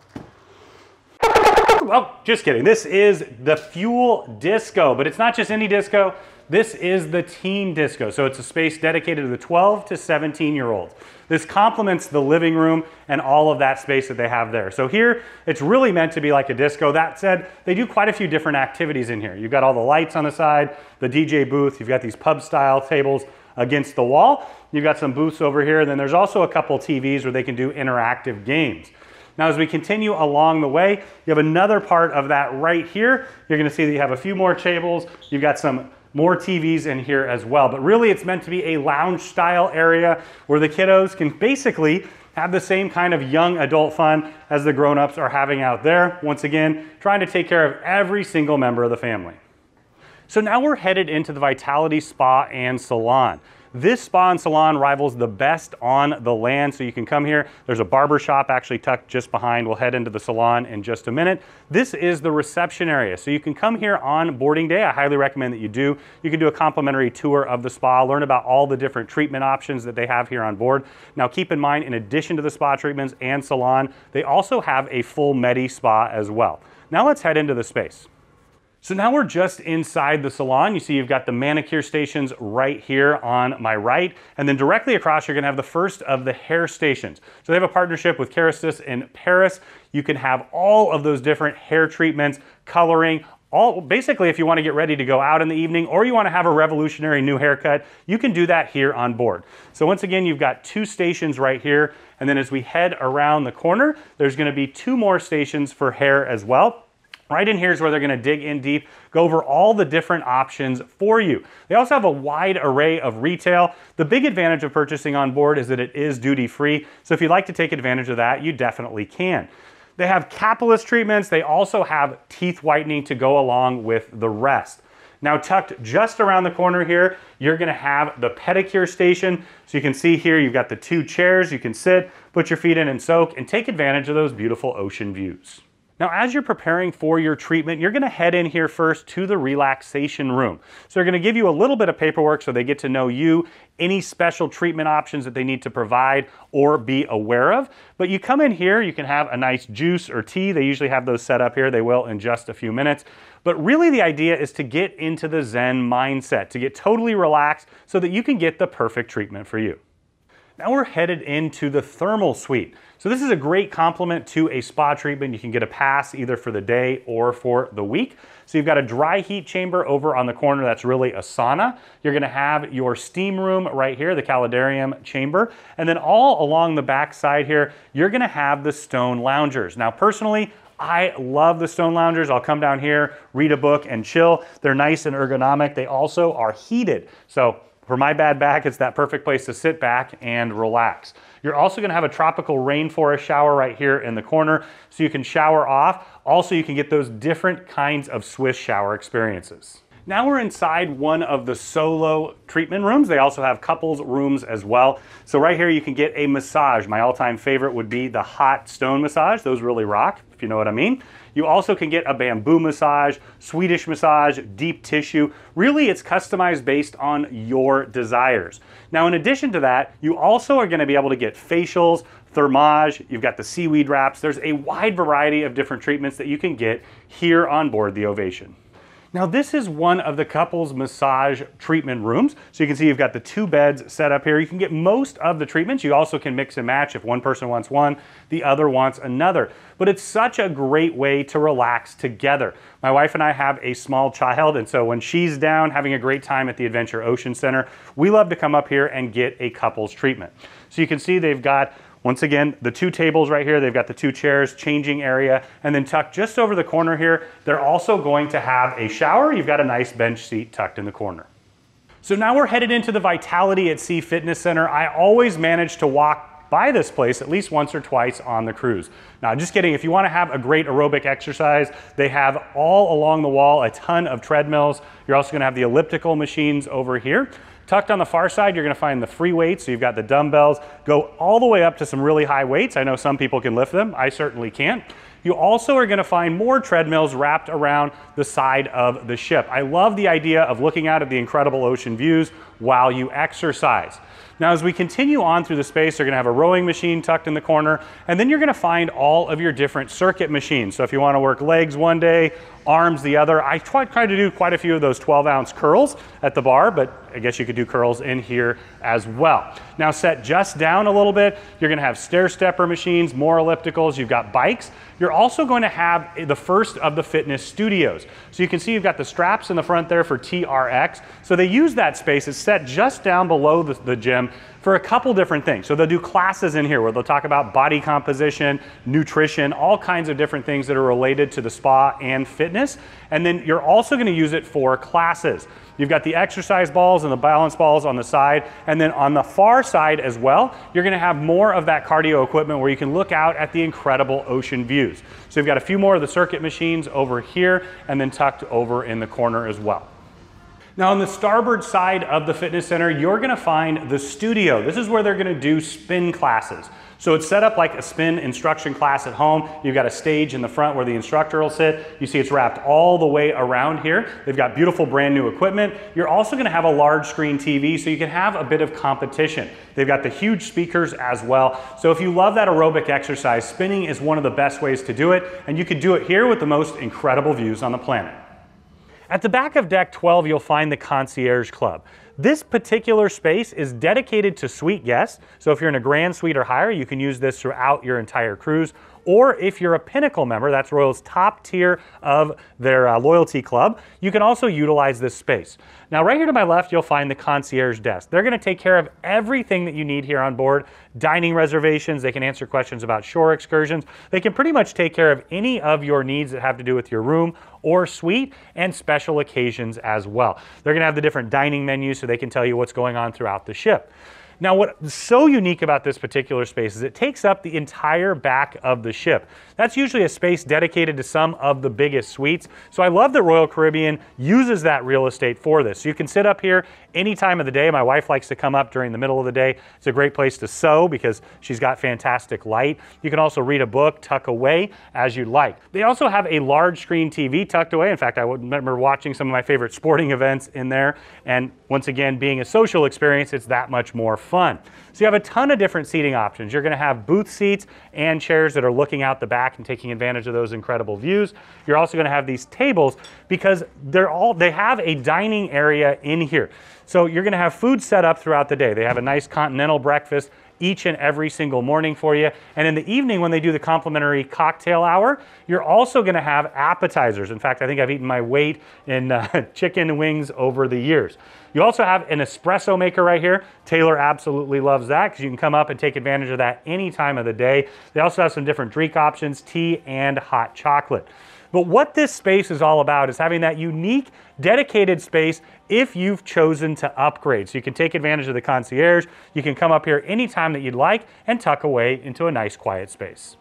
Oh, just kidding. This is the Fuel Disco, but it's not just any disco. This is the teen disco. So it's a space dedicated to the 12 to 17 year olds. This complements the living room and all of that space that they have there. So here, it's really meant to be like a disco. That said, they do quite a few different activities in here. You've got all the lights on the side, the DJ booth, you've got these pub style tables, against the wall. You've got some booths over here. And then there's also a couple TVs where they can do interactive games. Now, as we continue along the way, you have another part of that right here. You're gonna see that you have a few more tables. You've got some more TVs in here as well. But really, it's meant to be a lounge style area where the kiddos can basically have the same kind of young adult fun as the grown-ups are having out there. Once again, trying to take care of every single member of the family. So now we're headed into the Vitality Spa and Salon. This spa and salon rivals the best on the land, so you can come here. There's a barber shop actually tucked just behind. We'll head into the salon in just a minute. This is the reception area, so you can come here on boarding day. I highly recommend that you do. You can do a complimentary tour of the spa, learn about all the different treatment options that they have here on board. Now keep in mind, in addition to the spa treatments and salon, they also have a full Medi spa as well. Now let's head into the space. So now we're just inside the salon. You see you've got the manicure stations right here on my right. And then directly across, you're gonna have the first of the hair stations. So they have a partnership with Kérastase in Paris. You can have all of those different hair treatments, coloring, all basically if you want to get ready to go out in the evening or you want to have a revolutionary new haircut you can do that here on board so once again you've got two stations right here and then as we head around the corner there's going to be two more stations for hair as well Right in here is where they're gonna dig in deep, go over all the different options for you. They also have a wide array of retail. The big advantage of purchasing on board is that it is duty free. So if you'd like to take advantage of that, you definitely can. They have capitalist treatments. They also have teeth whitening to go along with the rest. Now tucked just around the corner here, you're gonna have the pedicure station. So you can see here, you've got the two chairs. You can sit, put your feet in and soak and take advantage of those beautiful ocean views. Now, as you're preparing for your treatment, you're gonna head in here first to the relaxation room. So they're gonna give you a little bit of paperwork so they get to know you, any special treatment options that they need to provide or be aware of. But you come in here, you can have a nice juice or tea. They usually have those set up here. They will in just a few minutes. But really the idea is to get into the Zen mindset, to get totally relaxed so that you can get the perfect treatment for you. Now we're headed into the thermal suite. So this is a great complement to a spa treatment. You can get a pass either for the day or for the week. So you've got a dry heat chamber over on the corner that's really a sauna. You're gonna have your steam room right here, the calidarium chamber. And then all along the back side here, you're gonna have the stone loungers. Now personally, I love the stone loungers. I'll come down here, read a book and chill. They're nice and ergonomic. They also are heated. So for my bad back, it's that perfect place to sit back and relax. You're also gonna have a tropical rainforest shower right here in the corner so you can shower off. Also, you can get those different kinds of Swiss shower experiences. Now we're inside one of the solo treatment rooms. They also have couples rooms as well. So right here you can get a massage. My all-time favorite would be the hot stone massage. Those really rock, if you know what I mean. You also can get a bamboo massage, Swedish massage, deep tissue. Really, it's customized based on your desires. Now, in addition to that, you also are gonna be able to get facials, thermage, you've got the seaweed wraps. There's a wide variety of different treatments that you can get here on board the Ovation. Now this is one of the couple's massage treatment rooms. So you can see you've got the two beds set up here. You can get most of the treatments. You also can mix and match if one person wants one, the other wants another. But it's such a great way to relax together. My wife and I have a small child and so when she's down having a great time at the Adventure Ocean Center, we love to come up here and get a couple's treatment. So you can see they've got once again, the two tables right here, they've got the two chairs, changing area, and then tucked just over the corner here, they're also going to have a shower. You've got a nice bench seat tucked in the corner. So now we're headed into the Vitality at Sea Fitness Center. I always manage to walk by this place at least once or twice on the cruise. Now, just kidding, if you wanna have a great aerobic exercise, they have all along the wall a ton of treadmills. You're also gonna have the elliptical machines over here. Tucked on the far side, you're gonna find the free weights. So you've got the dumbbells, go all the way up to some really high weights. I know some people can lift them. I certainly can't. You also are gonna find more treadmills wrapped around the side of the ship. I love the idea of looking out at the incredible ocean views while you exercise. Now, as we continue on through the space, you're gonna have a rowing machine tucked in the corner, and then you're gonna find all of your different circuit machines. So if you wanna work legs one day, arms the other, I try to do quite a few of those 12 ounce curls at the bar, but I guess you could do curls in here as well. Now set just down a little bit, you're gonna have stair stepper machines, more ellipticals, you've got bikes. You're also going to have the first of the fitness studios. So you can see you've got the straps in the front there for TRX. So they use that space, it's set just down below the, the gym for a couple different things. So they'll do classes in here where they'll talk about body composition, nutrition, all kinds of different things that are related to the spa and fitness. And then you're also gonna use it for classes. You've got the exercise balls and the balance balls on the side. And then on the far side as well, you're gonna have more of that cardio equipment where you can look out at the incredible ocean views. So you've got a few more of the circuit machines over here and then tucked over in the corner as well. Now on the starboard side of the fitness center, you're gonna find the studio. This is where they're gonna do spin classes. So it's set up like a spin instruction class at home. You've got a stage in the front where the instructor will sit. You see it's wrapped all the way around here. They've got beautiful brand new equipment. You're also gonna have a large screen TV so you can have a bit of competition. They've got the huge speakers as well. So if you love that aerobic exercise, spinning is one of the best ways to do it. And you can do it here with the most incredible views on the planet. At the back of deck 12, you'll find the Concierge Club. This particular space is dedicated to suite guests. So if you're in a grand suite or higher, you can use this throughout your entire cruise or if you're a Pinnacle member, that's Royal's top tier of their uh, loyalty club, you can also utilize this space. Now, right here to my left, you'll find the concierge desk. They're gonna take care of everything that you need here on board. Dining reservations, they can answer questions about shore excursions. They can pretty much take care of any of your needs that have to do with your room or suite and special occasions as well. They're gonna have the different dining menus so they can tell you what's going on throughout the ship. Now, what's so unique about this particular space is it takes up the entire back of the ship. That's usually a space dedicated to some of the biggest suites. So I love that Royal Caribbean uses that real estate for this. So you can sit up here any time of the day. My wife likes to come up during the middle of the day. It's a great place to sew because she's got fantastic light. You can also read a book, tuck away as you like. They also have a large screen TV tucked away. In fact, I remember watching some of my favorite sporting events in there. And once again, being a social experience, it's that much more fun. So you have a ton of different seating options. You're gonna have booth seats and chairs that are looking out the back and taking advantage of those incredible views. You're also gonna have these tables because they're all, they have a dining area in here. So you're gonna have food set up throughout the day. They have a nice continental breakfast each and every single morning for you. And in the evening, when they do the complimentary cocktail hour, you're also gonna have appetizers. In fact, I think I've eaten my weight in uh, [laughs] chicken wings over the years. You also have an espresso maker right here. Taylor absolutely loves that because you can come up and take advantage of that any time of the day. They also have some different drink options, tea and hot chocolate. But what this space is all about is having that unique, dedicated space if you've chosen to upgrade. So you can take advantage of the concierge. You can come up here anytime that you'd like and tuck away into a nice quiet space.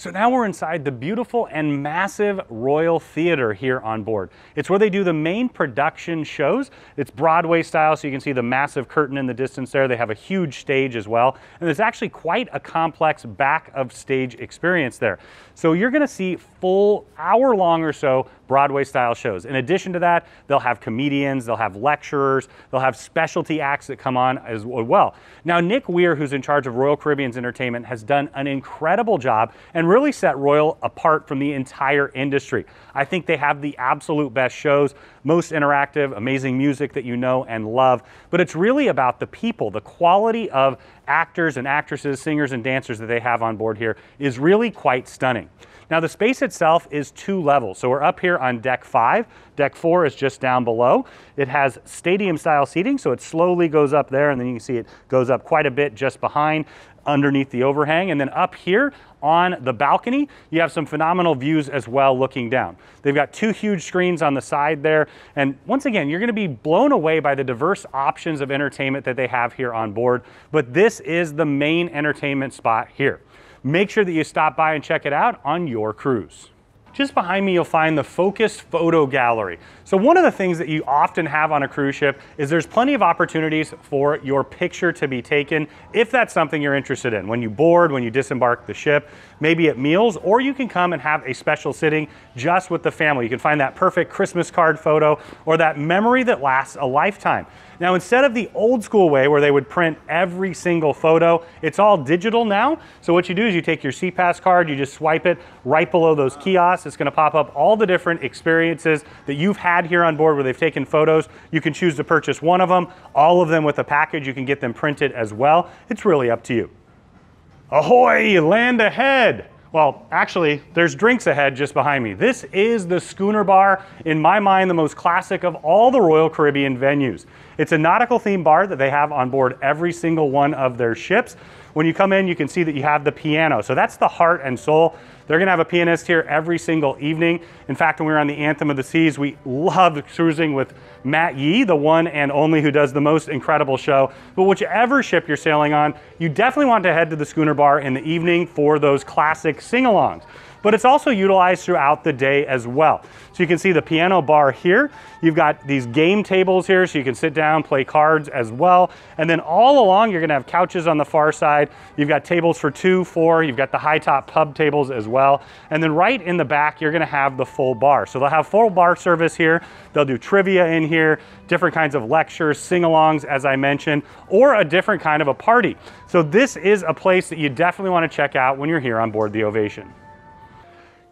So now we're inside the beautiful and massive Royal Theater here on board. It's where they do the main production shows. It's Broadway style, so you can see the massive curtain in the distance there. They have a huge stage as well. And there's actually quite a complex back of stage experience there. So you're gonna see full hour long or so Broadway style shows. In addition to that, they'll have comedians, they'll have lecturers, they'll have specialty acts that come on as well. Now, Nick Weir, who's in charge of Royal Caribbean's entertainment, has done an incredible job and really set Royal apart from the entire industry. I think they have the absolute best shows, most interactive, amazing music that you know and love, but it's really about the people, the quality of actors and actresses, singers and dancers that they have on board here is really quite stunning. Now the space itself is two levels. So we're up here on deck five. Deck four is just down below. It has stadium style seating, so it slowly goes up there and then you can see it goes up quite a bit just behind underneath the overhang. And then up here on the balcony, you have some phenomenal views as well looking down. They've got two huge screens on the side there. And once again, you're gonna be blown away by the diverse options of entertainment that they have here on board. But this is the main entertainment spot here make sure that you stop by and check it out on your cruise. Just behind me, you'll find the focused photo gallery. So one of the things that you often have on a cruise ship is there's plenty of opportunities for your picture to be taken if that's something you're interested in. When you board, when you disembark the ship, maybe at meals, or you can come and have a special sitting just with the family. You can find that perfect Christmas card photo or that memory that lasts a lifetime. Now, instead of the old school way where they would print every single photo, it's all digital now. So what you do is you take your SeaPass card, you just swipe it right below those kiosks. It's gonna pop up all the different experiences that you've had here on board where they've taken photos. You can choose to purchase one of them, all of them with a package. You can get them printed as well. It's really up to you. Ahoy, land ahead. Well, actually, there's drinks ahead just behind me. This is the Schooner Bar, in my mind, the most classic of all the Royal Caribbean venues. It's a nautical themed bar that they have on board every single one of their ships. When you come in, you can see that you have the piano. So that's the heart and soul. They're gonna have a pianist here every single evening. In fact, when we were on the Anthem of the Seas, we loved cruising with Matt Yee, the one and only who does the most incredible show. But whichever ship you're sailing on, you definitely want to head to the schooner bar in the evening for those classic sing-alongs but it's also utilized throughout the day as well. So you can see the piano bar here. You've got these game tables here so you can sit down, play cards as well. And then all along, you're gonna have couches on the far side. You've got tables for two, four, you've got the high top pub tables as well. And then right in the back, you're gonna have the full bar. So they'll have full bar service here. They'll do trivia in here, different kinds of lectures, sing-alongs, as I mentioned, or a different kind of a party. So this is a place that you definitely wanna check out when you're here on board the Ovation.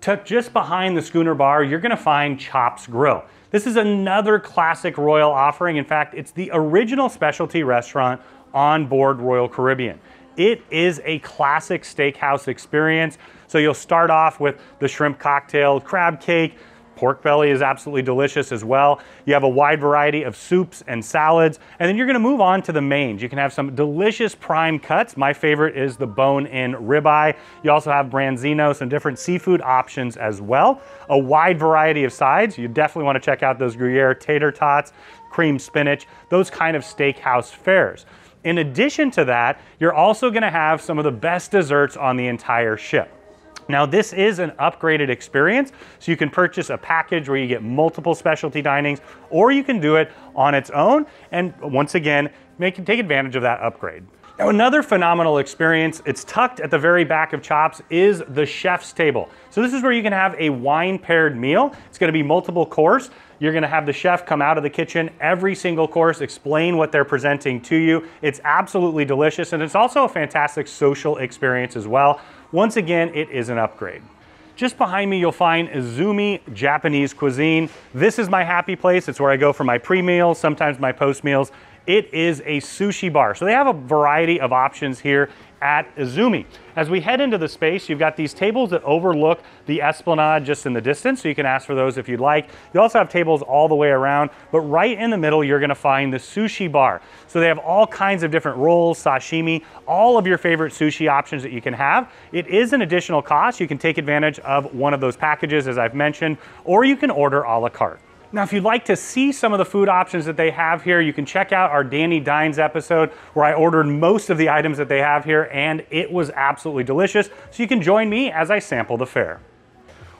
Tucked just behind the schooner bar, you're gonna find Chops Grill. This is another classic Royal offering. In fact, it's the original specialty restaurant on board Royal Caribbean. It is a classic steakhouse experience. So you'll start off with the shrimp cocktail, crab cake, Pork belly is absolutely delicious as well. You have a wide variety of soups and salads, and then you're gonna move on to the mains. You can have some delicious prime cuts. My favorite is the bone-in ribeye. You also have branzino, some different seafood options as well. A wide variety of sides. You definitely wanna check out those Gruyere tater tots, cream spinach, those kind of steakhouse fares. In addition to that, you're also gonna have some of the best desserts on the entire ship. Now this is an upgraded experience, so you can purchase a package where you get multiple specialty dinings, or you can do it on its own, and once again, make take advantage of that upgrade. Now another phenomenal experience, it's tucked at the very back of Chops, is the chef's table. So this is where you can have a wine paired meal. It's gonna be multiple course. You're gonna have the chef come out of the kitchen every single course, explain what they're presenting to you. It's absolutely delicious and it's also a fantastic social experience as well. Once again, it is an upgrade. Just behind me, you'll find Izumi Japanese cuisine. This is my happy place. It's where I go for my pre-meals, sometimes my post-meals. It is a sushi bar. So they have a variety of options here at Izumi. As we head into the space, you've got these tables that overlook the esplanade just in the distance, so you can ask for those if you'd like. You also have tables all the way around, but right in the middle, you're gonna find the sushi bar. So they have all kinds of different rolls, sashimi, all of your favorite sushi options that you can have. It is an additional cost. You can take advantage of one of those packages, as I've mentioned, or you can order a la carte. Now, if you'd like to see some of the food options that they have here, you can check out our Danny Dines episode where I ordered most of the items that they have here and it was absolutely delicious. So you can join me as I sample the fare.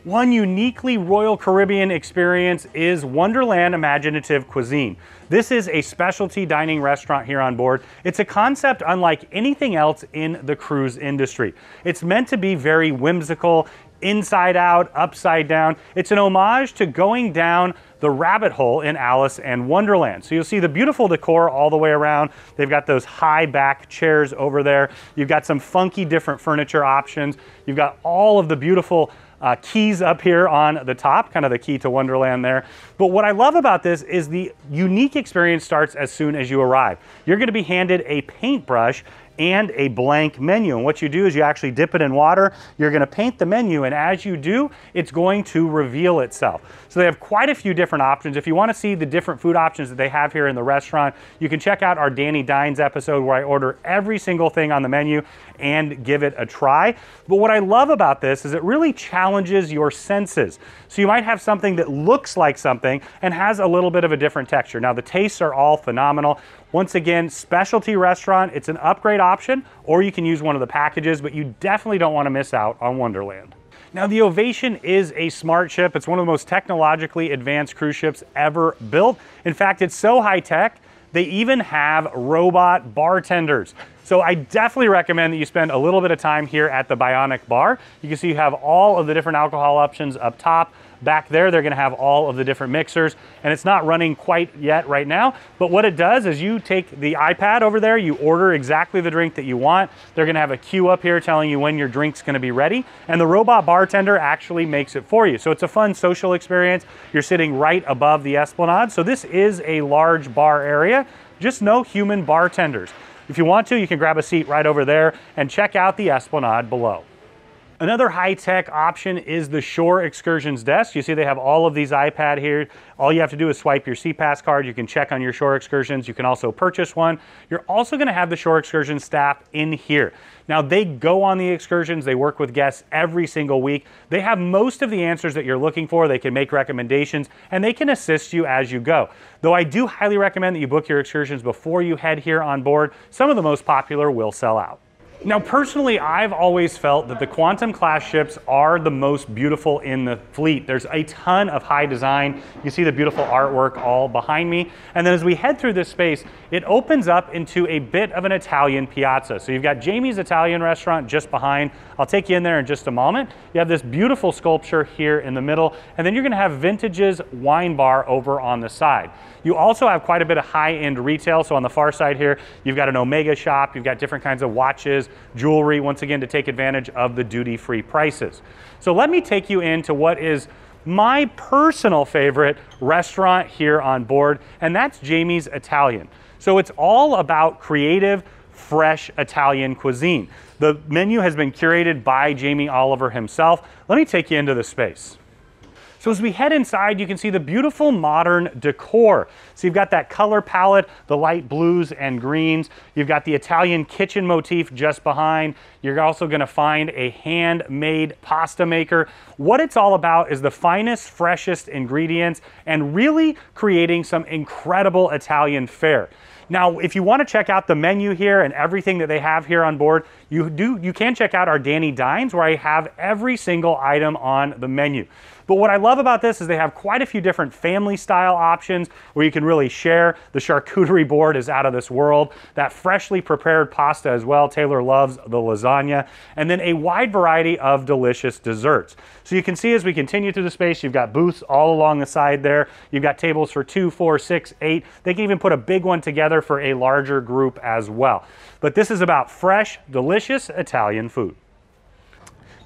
One uniquely Royal Caribbean experience is Wonderland Imaginative Cuisine. This is a specialty dining restaurant here on board. It's a concept unlike anything else in the cruise industry. It's meant to be very whimsical, inside out, upside down. It's an homage to going down the rabbit hole in Alice and Wonderland. So you'll see the beautiful decor all the way around. They've got those high back chairs over there. You've got some funky different furniture options. You've got all of the beautiful uh, keys up here on the top, kind of the key to Wonderland there. But what I love about this is the unique experience starts as soon as you arrive. You're gonna be handed a paintbrush and a blank menu. And what you do is you actually dip it in water, you're gonna paint the menu, and as you do, it's going to reveal itself. So they have quite a few different options. If you wanna see the different food options that they have here in the restaurant, you can check out our Danny Dines episode where I order every single thing on the menu and give it a try. But what I love about this is it really challenges your senses. So you might have something that looks like something and has a little bit of a different texture. Now the tastes are all phenomenal. Once again, specialty restaurant, it's an upgrade option, or you can use one of the packages, but you definitely don't wanna miss out on Wonderland. Now the Ovation is a smart ship. It's one of the most technologically advanced cruise ships ever built. In fact, it's so high tech, they even have robot bartenders. So I definitely recommend that you spend a little bit of time here at the Bionic Bar. You can see you have all of the different alcohol options up top. Back there, they're gonna have all of the different mixers, and it's not running quite yet right now, but what it does is you take the iPad over there, you order exactly the drink that you want. They're gonna have a queue up here telling you when your drink's gonna be ready, and the robot bartender actually makes it for you. So it's a fun social experience. You're sitting right above the Esplanade, so this is a large bar area, just no human bartenders. If you want to, you can grab a seat right over there and check out the Esplanade below. Another high-tech option is the Shore Excursions desk. You see they have all of these iPad here. All you have to do is swipe your SeaPass card. You can check on your Shore Excursions. You can also purchase one. You're also gonna have the Shore Excursions staff in here. Now they go on the excursions. They work with guests every single week. They have most of the answers that you're looking for. They can make recommendations and they can assist you as you go. Though I do highly recommend that you book your excursions before you head here on board. Some of the most popular will sell out. Now, personally, I've always felt that the Quantum class ships are the most beautiful in the fleet. There's a ton of high design. You see the beautiful artwork all behind me. And then as we head through this space, it opens up into a bit of an Italian piazza. So you've got Jamie's Italian restaurant just behind. I'll take you in there in just a moment. You have this beautiful sculpture here in the middle, and then you're gonna have Vintages wine bar over on the side. You also have quite a bit of high-end retail. So on the far side here, you've got an Omega shop, you've got different kinds of watches, jewelry, once again, to take advantage of the duty-free prices. So let me take you into what is my personal favorite restaurant here on board, and that's Jamie's Italian. So it's all about creative, fresh Italian cuisine. The menu has been curated by Jamie Oliver himself. Let me take you into the space. So as we head inside, you can see the beautiful modern decor. So you've got that color palette, the light blues and greens. You've got the Italian kitchen motif just behind. You're also gonna find a handmade pasta maker. What it's all about is the finest, freshest ingredients and really creating some incredible Italian fare. Now, if you want to check out the menu here and everything that they have here on board, you do you can check out our Danny Dines where I have every single item on the menu. But what I love about this is they have quite a few different family style options where you can really share. The charcuterie board is out of this world. That freshly prepared pasta as well. Taylor loves the lasagna. And then a wide variety of delicious desserts. So you can see as we continue through the space, you've got booths all along the side there. You've got tables for two, four, six, eight. They can even put a big one together for a larger group as well. But this is about fresh, delicious Italian food.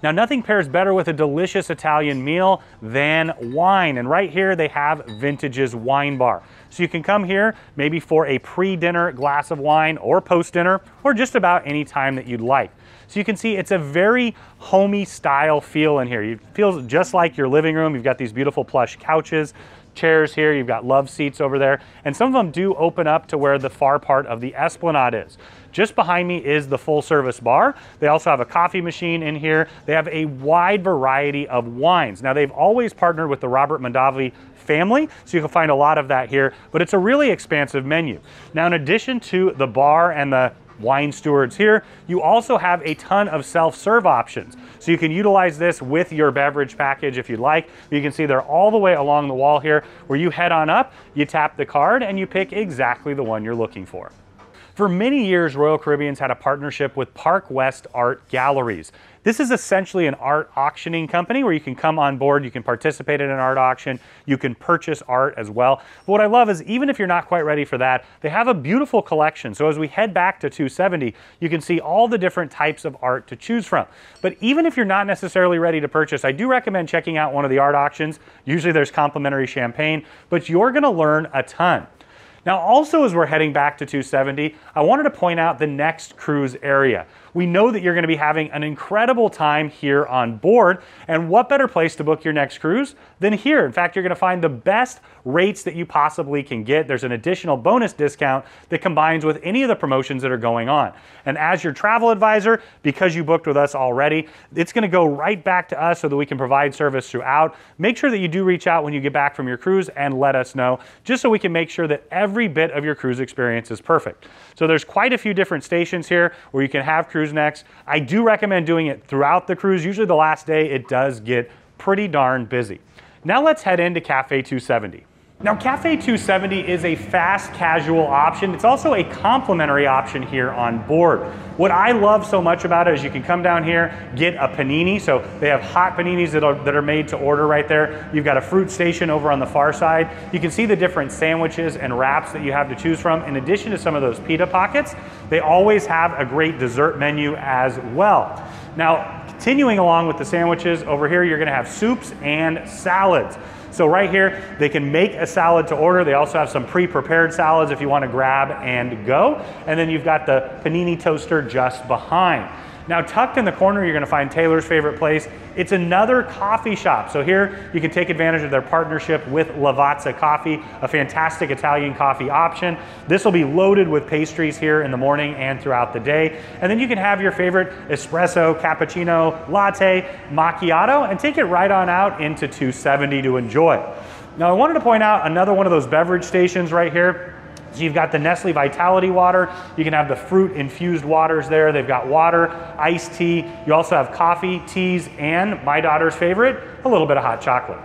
Now, nothing pairs better with a delicious Italian meal than wine. And right here, they have Vintages Wine Bar. So you can come here maybe for a pre-dinner glass of wine or post-dinner or just about any time that you'd like. So you can see it's a very homey style feel in here. It feels just like your living room. You've got these beautiful plush couches, chairs here. You've got love seats over there. And some of them do open up to where the far part of the Esplanade is. Just behind me is the full service bar. They also have a coffee machine in here. They have a wide variety of wines. Now they've always partnered with the Robert Mondavi family, so you can find a lot of that here, but it's a really expansive menu. Now in addition to the bar and the wine stewards here. You also have a ton of self-serve options. So you can utilize this with your beverage package if you'd like. You can see they're all the way along the wall here where you head on up, you tap the card and you pick exactly the one you're looking for. For many years, Royal Caribbean's had a partnership with Park West Art Galleries. This is essentially an art auctioning company where you can come on board, you can participate in an art auction, you can purchase art as well. But what I love is even if you're not quite ready for that, they have a beautiful collection. So as we head back to 270, you can see all the different types of art to choose from. But even if you're not necessarily ready to purchase, I do recommend checking out one of the art auctions. Usually there's complimentary champagne, but you're gonna learn a ton. Now also as we're heading back to 270, I wanted to point out the next cruise area. We know that you're gonna be having an incredible time here on board, and what better place to book your next cruise than here? In fact, you're gonna find the best rates that you possibly can get. There's an additional bonus discount that combines with any of the promotions that are going on. And as your travel advisor, because you booked with us already, it's gonna go right back to us so that we can provide service throughout. Make sure that you do reach out when you get back from your cruise and let us know, just so we can make sure that every bit of your cruise experience is perfect. So there's quite a few different stations here where you can have cruise necks. I do recommend doing it throughout the cruise. Usually the last day it does get pretty darn busy. Now let's head into Cafe 270. Now Cafe 270 is a fast casual option. It's also a complimentary option here on board. What I love so much about it is you can come down here, get a panini. So they have hot paninis that are, that are made to order right there. You've got a fruit station over on the far side. You can see the different sandwiches and wraps that you have to choose from. In addition to some of those pita pockets, they always have a great dessert menu as well. Now, continuing along with the sandwiches, over here you're gonna have soups and salads. So right here, they can make a salad to order. They also have some pre-prepared salads if you want to grab and go. And then you've got the panini toaster just behind. Now tucked in the corner, you're gonna find Taylor's favorite place. It's another coffee shop. So here you can take advantage of their partnership with Lavazza Coffee, a fantastic Italian coffee option. This will be loaded with pastries here in the morning and throughout the day. And then you can have your favorite espresso, cappuccino, latte, macchiato, and take it right on out into 270 to enjoy. Now I wanted to point out another one of those beverage stations right here. So you've got the Nestle Vitality water. You can have the fruit infused waters there. They've got water, iced tea. You also have coffee, teas, and my daughter's favorite, a little bit of hot chocolate.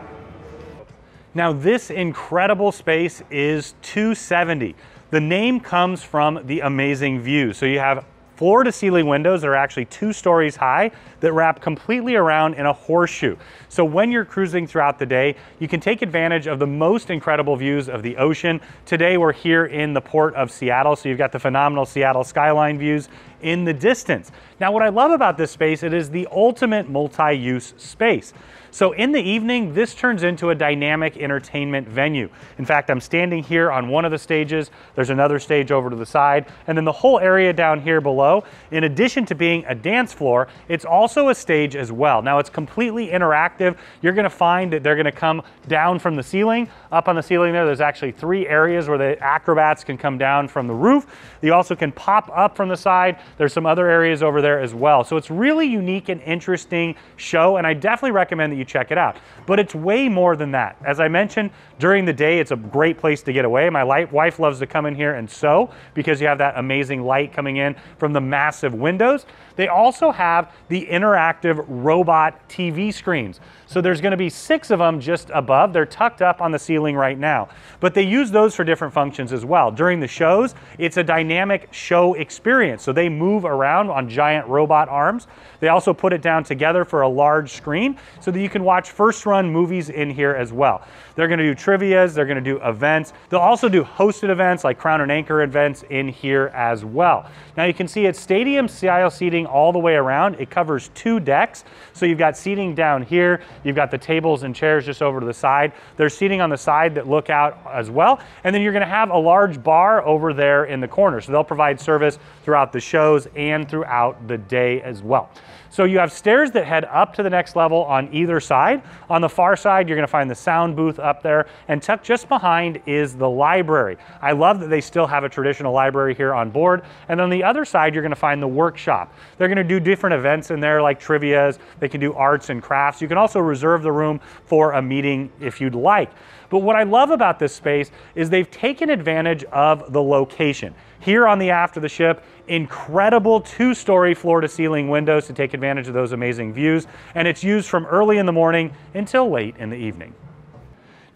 Now this incredible space is 270. The name comes from the amazing view. So you have floor to ceiling windows that are actually two stories high that wrap completely around in a horseshoe. So when you're cruising throughout the day, you can take advantage of the most incredible views of the ocean. Today we're here in the port of Seattle, so you've got the phenomenal Seattle skyline views in the distance. Now what I love about this space, it is the ultimate multi-use space. So in the evening, this turns into a dynamic entertainment venue. In fact, I'm standing here on one of the stages. There's another stage over to the side. And then the whole area down here below, in addition to being a dance floor, it's also a stage as well. Now it's completely interactive. You're gonna find that they're gonna come down from the ceiling. Up on the ceiling there, there's actually three areas where the acrobats can come down from the roof. You also can pop up from the side. There's some other areas over there as well. So it's really unique and interesting show. And I definitely recommend that you check it out. But it's way more than that. As I mentioned, during the day, it's a great place to get away. My wife loves to come in here and sew because you have that amazing light coming in from the massive windows. They also have the interactive robot TV screens. So there's gonna be six of them just above. They're tucked up on the ceiling right now. But they use those for different functions as well. During the shows, it's a dynamic show experience. So they move around on giant robot arms. They also put it down together for a large screen so that you can watch first run movies in here as well. They're gonna do trivias, they're gonna do events. They'll also do hosted events like Crown and Anchor events in here as well. Now you can see it's stadium style seating all the way around. It covers two decks. So you've got seating down here, you've got the tables and chairs just over to the side. There's seating on the side that look out as well. And then you're gonna have a large bar over there in the corner. So they'll provide service throughout the shows and throughout the day as well. So you have stairs that head up to the next level on either side. On the far side, you're gonna find the sound booth up there, and tucked just behind is the library. I love that they still have a traditional library here on board. And on the other side, you're gonna find the workshop. They're gonna do different events in there like trivias, they can do arts and crafts. You can also reserve the room for a meeting if you'd like. But what I love about this space is they've taken advantage of the location. Here on the aft of the ship, incredible two-story floor-to-ceiling windows to take advantage of those amazing views, and it's used from early in the morning until late in the evening.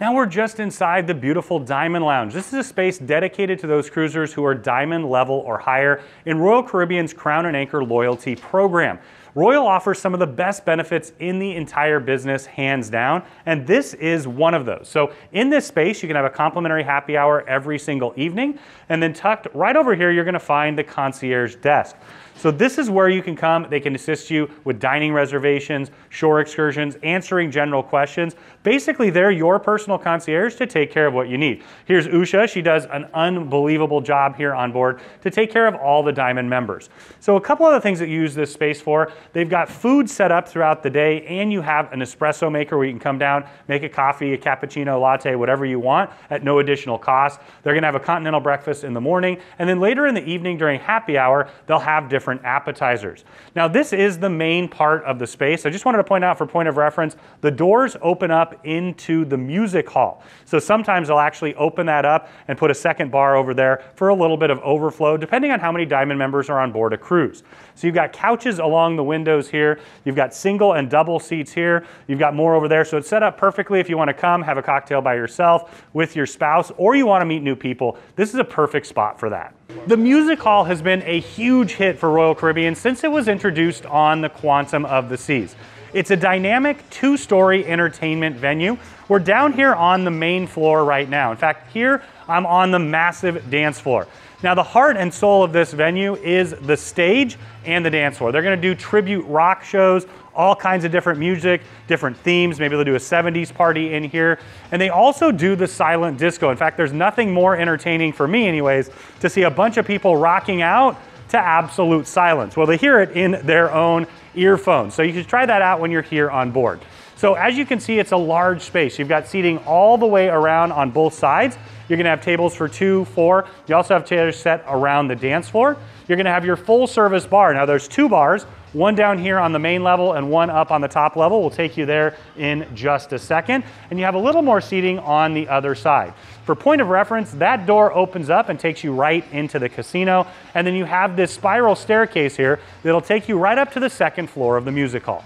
Now we're just inside the beautiful Diamond Lounge. This is a space dedicated to those cruisers who are Diamond level or higher in Royal Caribbean's Crown and Anchor loyalty program. Royal offers some of the best benefits in the entire business, hands down, and this is one of those. So in this space, you can have a complimentary happy hour every single evening, and then tucked right over here, you're gonna find the concierge desk. So this is where you can come. They can assist you with dining reservations, shore excursions, answering general questions. Basically, they're your personal concierge to take care of what you need. Here's Usha. She does an unbelievable job here on board to take care of all the Diamond members. So a couple of other things that you use this space for. They've got food set up throughout the day and you have an espresso maker where you can come down, make a coffee, a cappuccino, latte, whatever you want at no additional cost. They're gonna have a continental breakfast in the morning and then later in the evening during happy hour, they'll have different different appetizers. Now this is the main part of the space. I just wanted to point out for point of reference, the doors open up into the music hall. So sometimes they'll actually open that up and put a second bar over there for a little bit of overflow, depending on how many Diamond members are on board a cruise. So you've got couches along the windows here. You've got single and double seats here. You've got more over there. So it's set up perfectly if you want to come, have a cocktail by yourself with your spouse, or you want to meet new people. This is a perfect spot for that. The music hall has been a huge hit for Royal Caribbean since it was introduced on the Quantum of the Seas. It's a dynamic two-story entertainment venue. We're down here on the main floor right now. In fact, here I'm on the massive dance floor. Now the heart and soul of this venue is the stage and the dance floor. They're gonna do tribute rock shows, all kinds of different music, different themes. Maybe they'll do a 70s party in here. And they also do the silent disco. In fact, there's nothing more entertaining for me anyways, to see a bunch of people rocking out to absolute silence. Well, they hear it in their own earphones. So you should try that out when you're here on board. So as you can see, it's a large space. You've got seating all the way around on both sides. You're gonna have tables for two, four. You also have chairs set around the dance floor. You're gonna have your full service bar. Now there's two bars, one down here on the main level and one up on the top level. We'll take you there in just a second. And you have a little more seating on the other side. For point of reference, that door opens up and takes you right into the casino. And then you have this spiral staircase here that'll take you right up to the second floor of the music hall.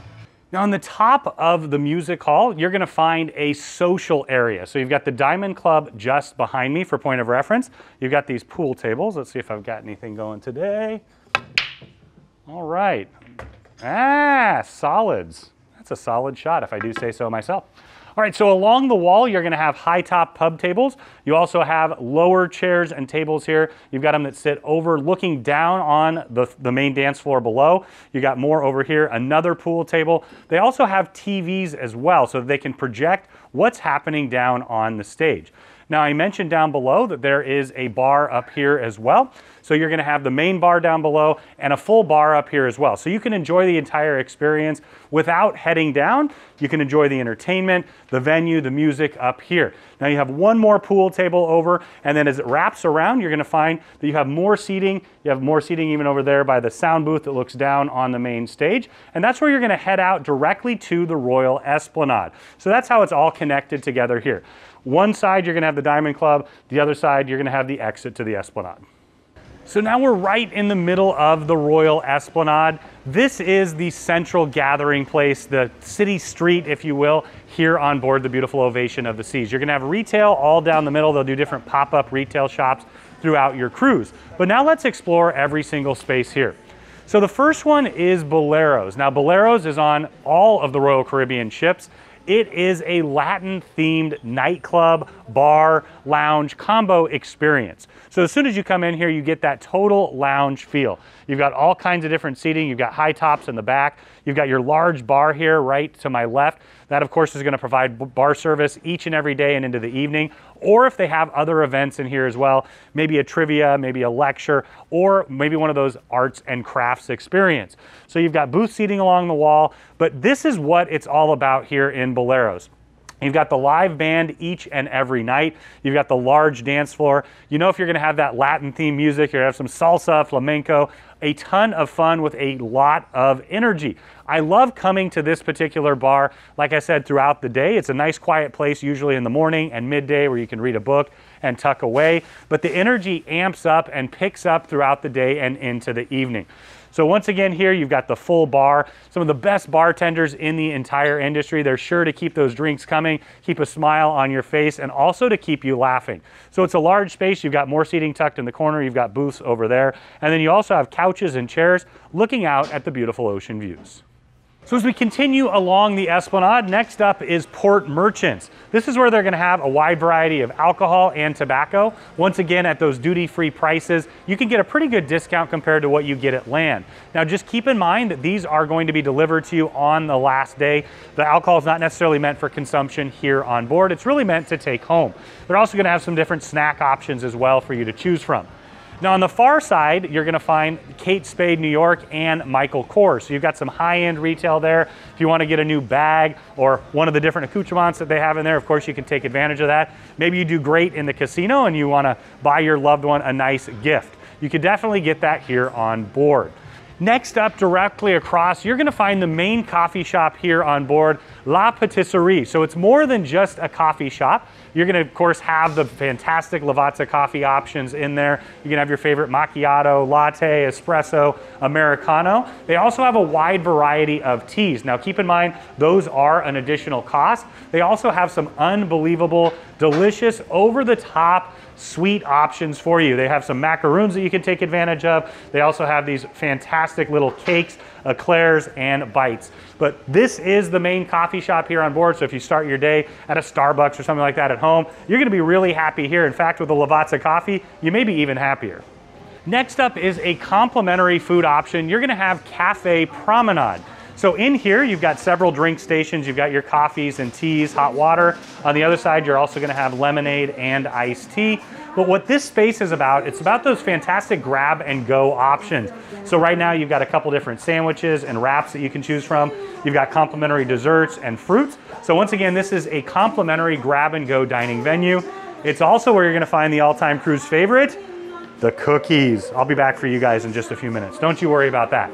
Now on the top of the music hall, you're gonna find a social area. So you've got the Diamond Club just behind me for point of reference. You've got these pool tables. Let's see if I've got anything going today. All right, Ah, solids. That's a solid shot if I do say so myself. All right, so along the wall, you're gonna have high top pub tables. You also have lower chairs and tables here. You've got them that sit over looking down on the, the main dance floor below. You got more over here, another pool table. They also have TVs as well so they can project what's happening down on the stage. Now I mentioned down below that there is a bar up here as well. So you're gonna have the main bar down below and a full bar up here as well. So you can enjoy the entire experience without heading down. You can enjoy the entertainment, the venue, the music up here. Now you have one more pool table over and then as it wraps around, you're gonna find that you have more seating. You have more seating even over there by the sound booth that looks down on the main stage. And that's where you're gonna head out directly to the Royal Esplanade. So that's how it's all connected together here. One side, you're gonna have the Diamond Club. The other side, you're gonna have the exit to the Esplanade. So now we're right in the middle of the Royal Esplanade. This is the central gathering place, the city street, if you will, here on board the beautiful Ovation of the Seas. You're gonna have retail all down the middle. They'll do different pop-up retail shops throughout your cruise. But now let's explore every single space here. So the first one is Boleros. Now Boleros is on all of the Royal Caribbean ships. It is a Latin themed nightclub, bar, lounge combo experience. So as soon as you come in here, you get that total lounge feel. You've got all kinds of different seating. You've got high tops in the back. You've got your large bar here right to my left. That, of course, is going to provide bar service each and every day and into the evening. Or if they have other events in here as well, maybe a trivia, maybe a lecture, or maybe one of those arts and crafts experience. So you've got booth seating along the wall, but this is what it's all about here in Boleros. You've got the live band each and every night. You've got the large dance floor. You know, if you're going to have that Latin theme music, you're to have some salsa, flamenco, a ton of fun with a lot of energy. I love coming to this particular bar, like I said, throughout the day. It's a nice quiet place, usually in the morning and midday, where you can read a book and tuck away. But the energy amps up and picks up throughout the day and into the evening. So once again here, you've got the full bar. Some of the best bartenders in the entire industry. They're sure to keep those drinks coming, keep a smile on your face, and also to keep you laughing. So it's a large space. You've got more seating tucked in the corner. You've got booths over there. And then you also have couches and chairs looking out at the beautiful ocean views. So as we continue along the Esplanade, next up is Port Merchants. This is where they're gonna have a wide variety of alcohol and tobacco. Once again, at those duty-free prices, you can get a pretty good discount compared to what you get at land. Now just keep in mind that these are going to be delivered to you on the last day. The alcohol is not necessarily meant for consumption here on board. It's really meant to take home. They're also gonna have some different snack options as well for you to choose from. Now on the far side, you're gonna find Kate Spade New York and Michael Kors. So you've got some high-end retail there. If you wanna get a new bag or one of the different accoutrements that they have in there, of course you can take advantage of that. Maybe you do great in the casino and you wanna buy your loved one a nice gift. You could definitely get that here on board. Next up, directly across, you're gonna find the main coffee shop here on board, La Patisserie. So it's more than just a coffee shop. You're gonna, of course, have the fantastic Lavazza coffee options in there. You can have your favorite macchiato, latte, espresso, Americano. They also have a wide variety of teas. Now keep in mind, those are an additional cost. They also have some unbelievable, delicious, over-the-top sweet options for you. They have some macaroons that you can take advantage of. They also have these fantastic little cakes, eclairs, and bites. But this is the main coffee shop here on board. So if you start your day at a Starbucks or something like that at home, you're gonna be really happy here. In fact, with the Lavazza coffee, you may be even happier. Next up is a complimentary food option. You're gonna have Cafe Promenade. So in here, you've got several drink stations. You've got your coffees and teas, hot water. On the other side, you're also gonna have lemonade and iced tea. But what this space is about, it's about those fantastic grab and go options. So right now you've got a couple different sandwiches and wraps that you can choose from. You've got complimentary desserts and fruits. So once again, this is a complimentary grab and go dining venue. It's also where you're gonna find the all-time cruise favorite, the cookies. I'll be back for you guys in just a few minutes. Don't you worry about that.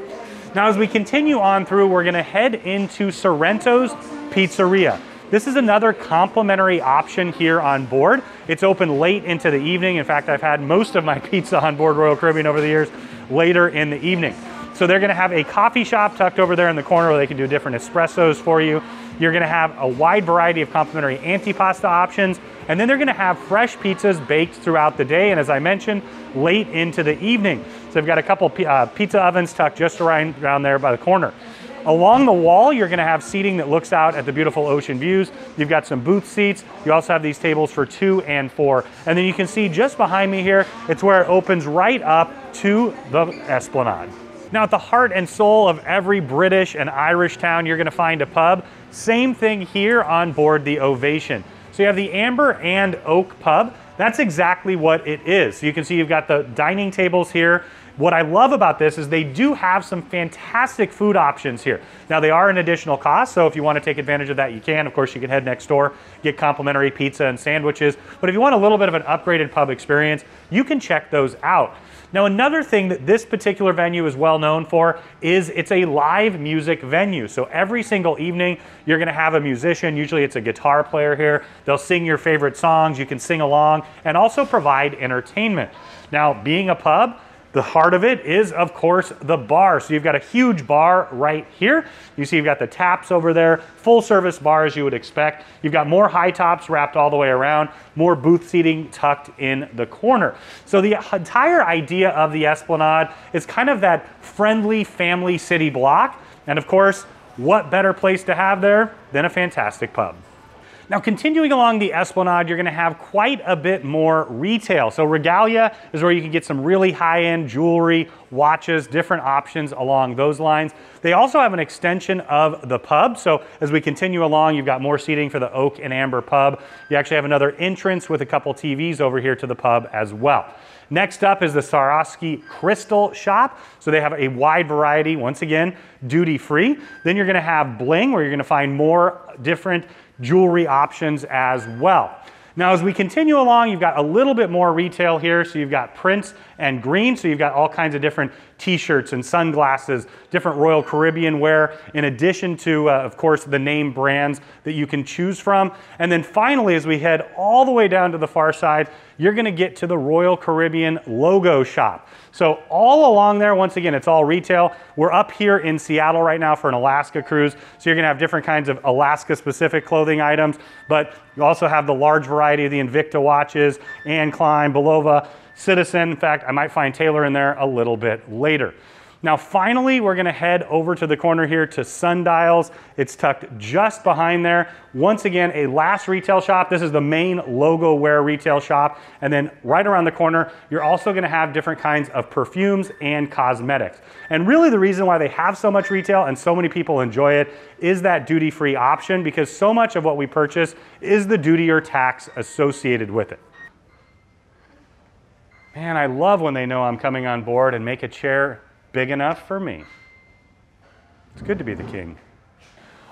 Now, as we continue on through, we're gonna head into Sorrento's Pizzeria. This is another complimentary option here on board. It's open late into the evening. In fact, I've had most of my [laughs] pizza on board Royal Caribbean over the years later in the evening. So they're gonna have a coffee shop tucked over there in the corner where they can do different espressos for you. You're gonna have a wide variety of complimentary antipasta options, and then they're gonna have fresh pizzas baked throughout the day, and as I mentioned, late into the evening. So they've got a couple uh, pizza ovens tucked just around, around there by the corner. Along the wall, you're gonna have seating that looks out at the beautiful ocean views. You've got some booth seats. You also have these tables for two and four. And then you can see just behind me here, it's where it opens right up to the Esplanade. Now, at the heart and soul of every British and Irish town, you're gonna find a pub. Same thing here on board the Ovation. So you have the Amber and Oak Pub. That's exactly what it is. So you can see you've got the dining tables here. What I love about this is they do have some fantastic food options here. Now they are an additional cost, so if you want to take advantage of that, you can. Of course, you can head next door, get complimentary pizza and sandwiches. But if you want a little bit of an upgraded pub experience, you can check those out. Now, another thing that this particular venue is well known for is it's a live music venue. So every single evening, you're gonna have a musician, usually it's a guitar player here. They'll sing your favorite songs, you can sing along, and also provide entertainment. Now, being a pub, the heart of it is, of course, the bar. So you've got a huge bar right here. You see you've got the taps over there, full service bar as you would expect. You've got more high tops wrapped all the way around, more booth seating tucked in the corner. So the entire idea of the Esplanade is kind of that friendly family city block. And of course, what better place to have there than a fantastic pub? Now, continuing along the Esplanade, you're gonna have quite a bit more retail. So Regalia is where you can get some really high-end jewelry, watches, different options along those lines. They also have an extension of the pub. So as we continue along, you've got more seating for the Oak and Amber pub. You actually have another entrance with a couple TVs over here to the pub as well. Next up is the Swarovski Crystal Shop. So they have a wide variety, once again, duty free. Then you're gonna have Bling, where you're gonna find more different jewelry options as well. Now, as we continue along, you've got a little bit more retail here. So you've got prints and green. So you've got all kinds of different t-shirts and sunglasses, different Royal Caribbean wear, in addition to, uh, of course, the name brands that you can choose from. And then finally, as we head all the way down to the far side, you're gonna get to the Royal Caribbean logo shop. So all along there, once again, it's all retail. We're up here in Seattle right now for an Alaska cruise. So you're gonna have different kinds of Alaska specific clothing items, but you also have the large variety of the Invicta watches, Anne Klein, Bulova, Citizen. In fact, I might find Taylor in there a little bit later. Now finally, we're gonna head over to the corner here to Sundials. It's tucked just behind there. Once again, a last retail shop. This is the main logo wear retail shop. And then right around the corner, you're also gonna have different kinds of perfumes and cosmetics. And really the reason why they have so much retail and so many people enjoy it is that duty-free option because so much of what we purchase is the duty or tax associated with it. Man, I love when they know I'm coming on board and make a chair big enough for me. It's good to be the king.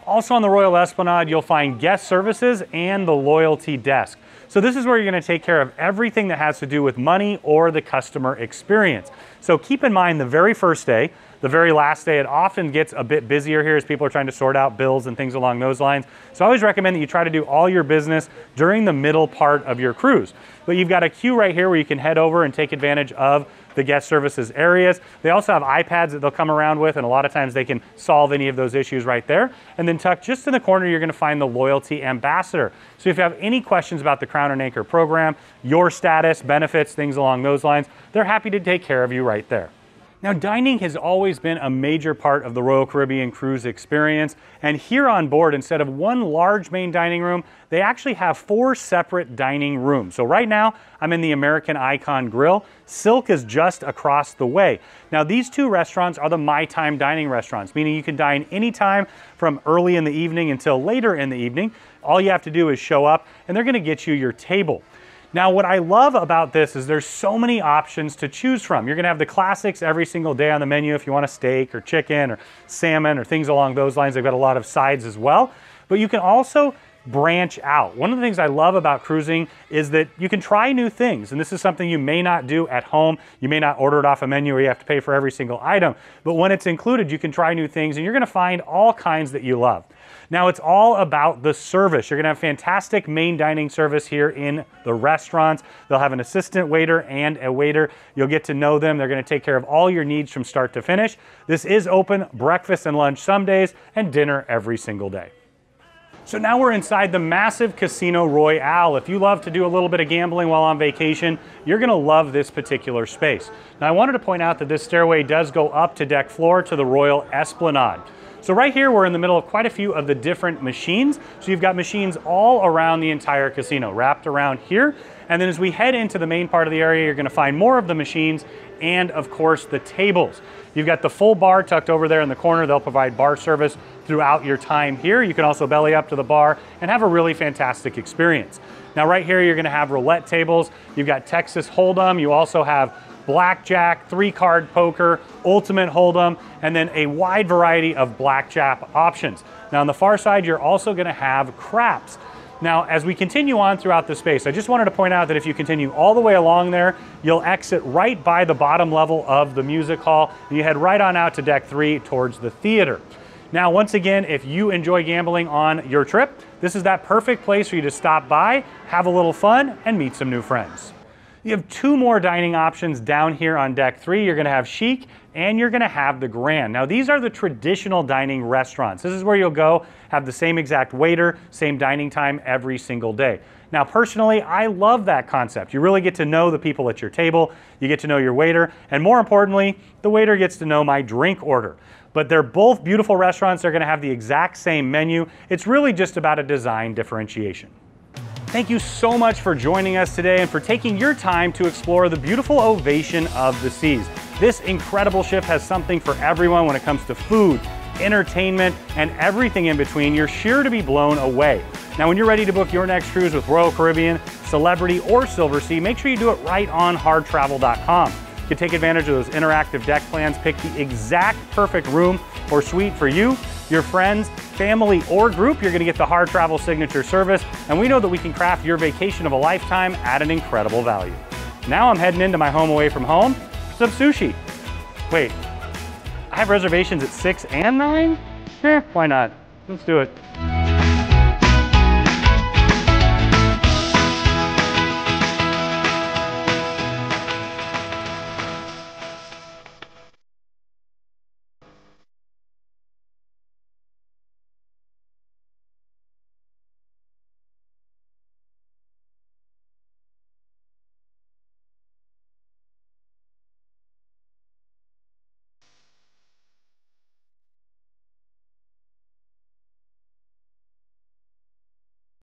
Also on the Royal Esplanade, you'll find guest services and the loyalty desk. So this is where you're gonna take care of everything that has to do with money or the customer experience. So keep in mind the very first day, the very last day, it often gets a bit busier here as people are trying to sort out bills and things along those lines. So I always recommend that you try to do all your business during the middle part of your cruise. But you've got a queue right here where you can head over and take advantage of the guest services areas. They also have iPads that they'll come around with, and a lot of times they can solve any of those issues right there. And then tucked just in the corner, you're gonna find the Loyalty Ambassador. So if you have any questions about the Crown and Anchor program, your status, benefits, things along those lines, they're happy to take care of you right there. Now, dining has always been a major part of the Royal Caribbean cruise experience, and here on board, instead of one large main dining room, they actually have four separate dining rooms. So right now, I'm in the American Icon Grill. Silk is just across the way. Now, these two restaurants are the My Time dining restaurants, meaning you can dine anytime from early in the evening until later in the evening. All you have to do is show up, and they're gonna get you your table. Now, what I love about this is there's so many options to choose from. You're gonna have the classics every single day on the menu if you want a steak or chicken or salmon or things along those lines. They've got a lot of sides as well. But you can also branch out. One of the things I love about cruising is that you can try new things. And this is something you may not do at home. You may not order it off a menu where you have to pay for every single item. But when it's included, you can try new things and you're gonna find all kinds that you love. Now it's all about the service. You're gonna have fantastic main dining service here in the restaurants. They'll have an assistant waiter and a waiter. You'll get to know them. They're gonna take care of all your needs from start to finish. This is open breakfast and lunch some days and dinner every single day. So now we're inside the massive Casino Royale. If you love to do a little bit of gambling while on vacation, you're gonna love this particular space. Now I wanted to point out that this stairway does go up to deck floor to the Royal Esplanade. So right here, we're in the middle of quite a few of the different machines. So you've got machines all around the entire casino, wrapped around here. And then as we head into the main part of the area, you're gonna find more of the machines and of course the tables. You've got the full bar tucked over there in the corner. They'll provide bar service throughout your time here. You can also belly up to the bar and have a really fantastic experience. Now right here, you're gonna have roulette tables. You've got Texas Hold'em. You also have blackjack, three card poker, ultimate hold'em, and then a wide variety of blackjack options. Now on the far side, you're also gonna have craps. Now, as we continue on throughout the space, I just wanted to point out that if you continue all the way along there, you'll exit right by the bottom level of the music hall, and you head right on out to deck three towards the theater. Now, once again, if you enjoy gambling on your trip, this is that perfect place for you to stop by, have a little fun, and meet some new friends. You have two more dining options down here on deck three. You're gonna have Chic and you're gonna have the Grande. Now these are the traditional dining restaurants. This is where you'll go, have the same exact waiter, same dining time every single day. Now personally, I love that concept. You really get to know the people at your table, you get to know your waiter, and more importantly, the waiter gets to know my drink order. But they're both beautiful restaurants, they're gonna have the exact same menu. It's really just about a design differentiation. Thank you so much for joining us today and for taking your time to explore the beautiful ovation of the seas. This incredible ship has something for everyone when it comes to food, entertainment, and everything in between. You're sure to be blown away. Now, when you're ready to book your next cruise with Royal Caribbean, Celebrity, or Silversea, make sure you do it right on harrtravel.com. You can take advantage of those interactive deck plans, pick the exact perfect room or suite for you your friends, family, or group, you're gonna get the Harr Travel Signature Service, and we know that we can craft your vacation of a lifetime at an incredible value. Now I'm heading into my home away from home, some sushi. Wait, I have reservations at six and nine? Eh, why not? Let's do it.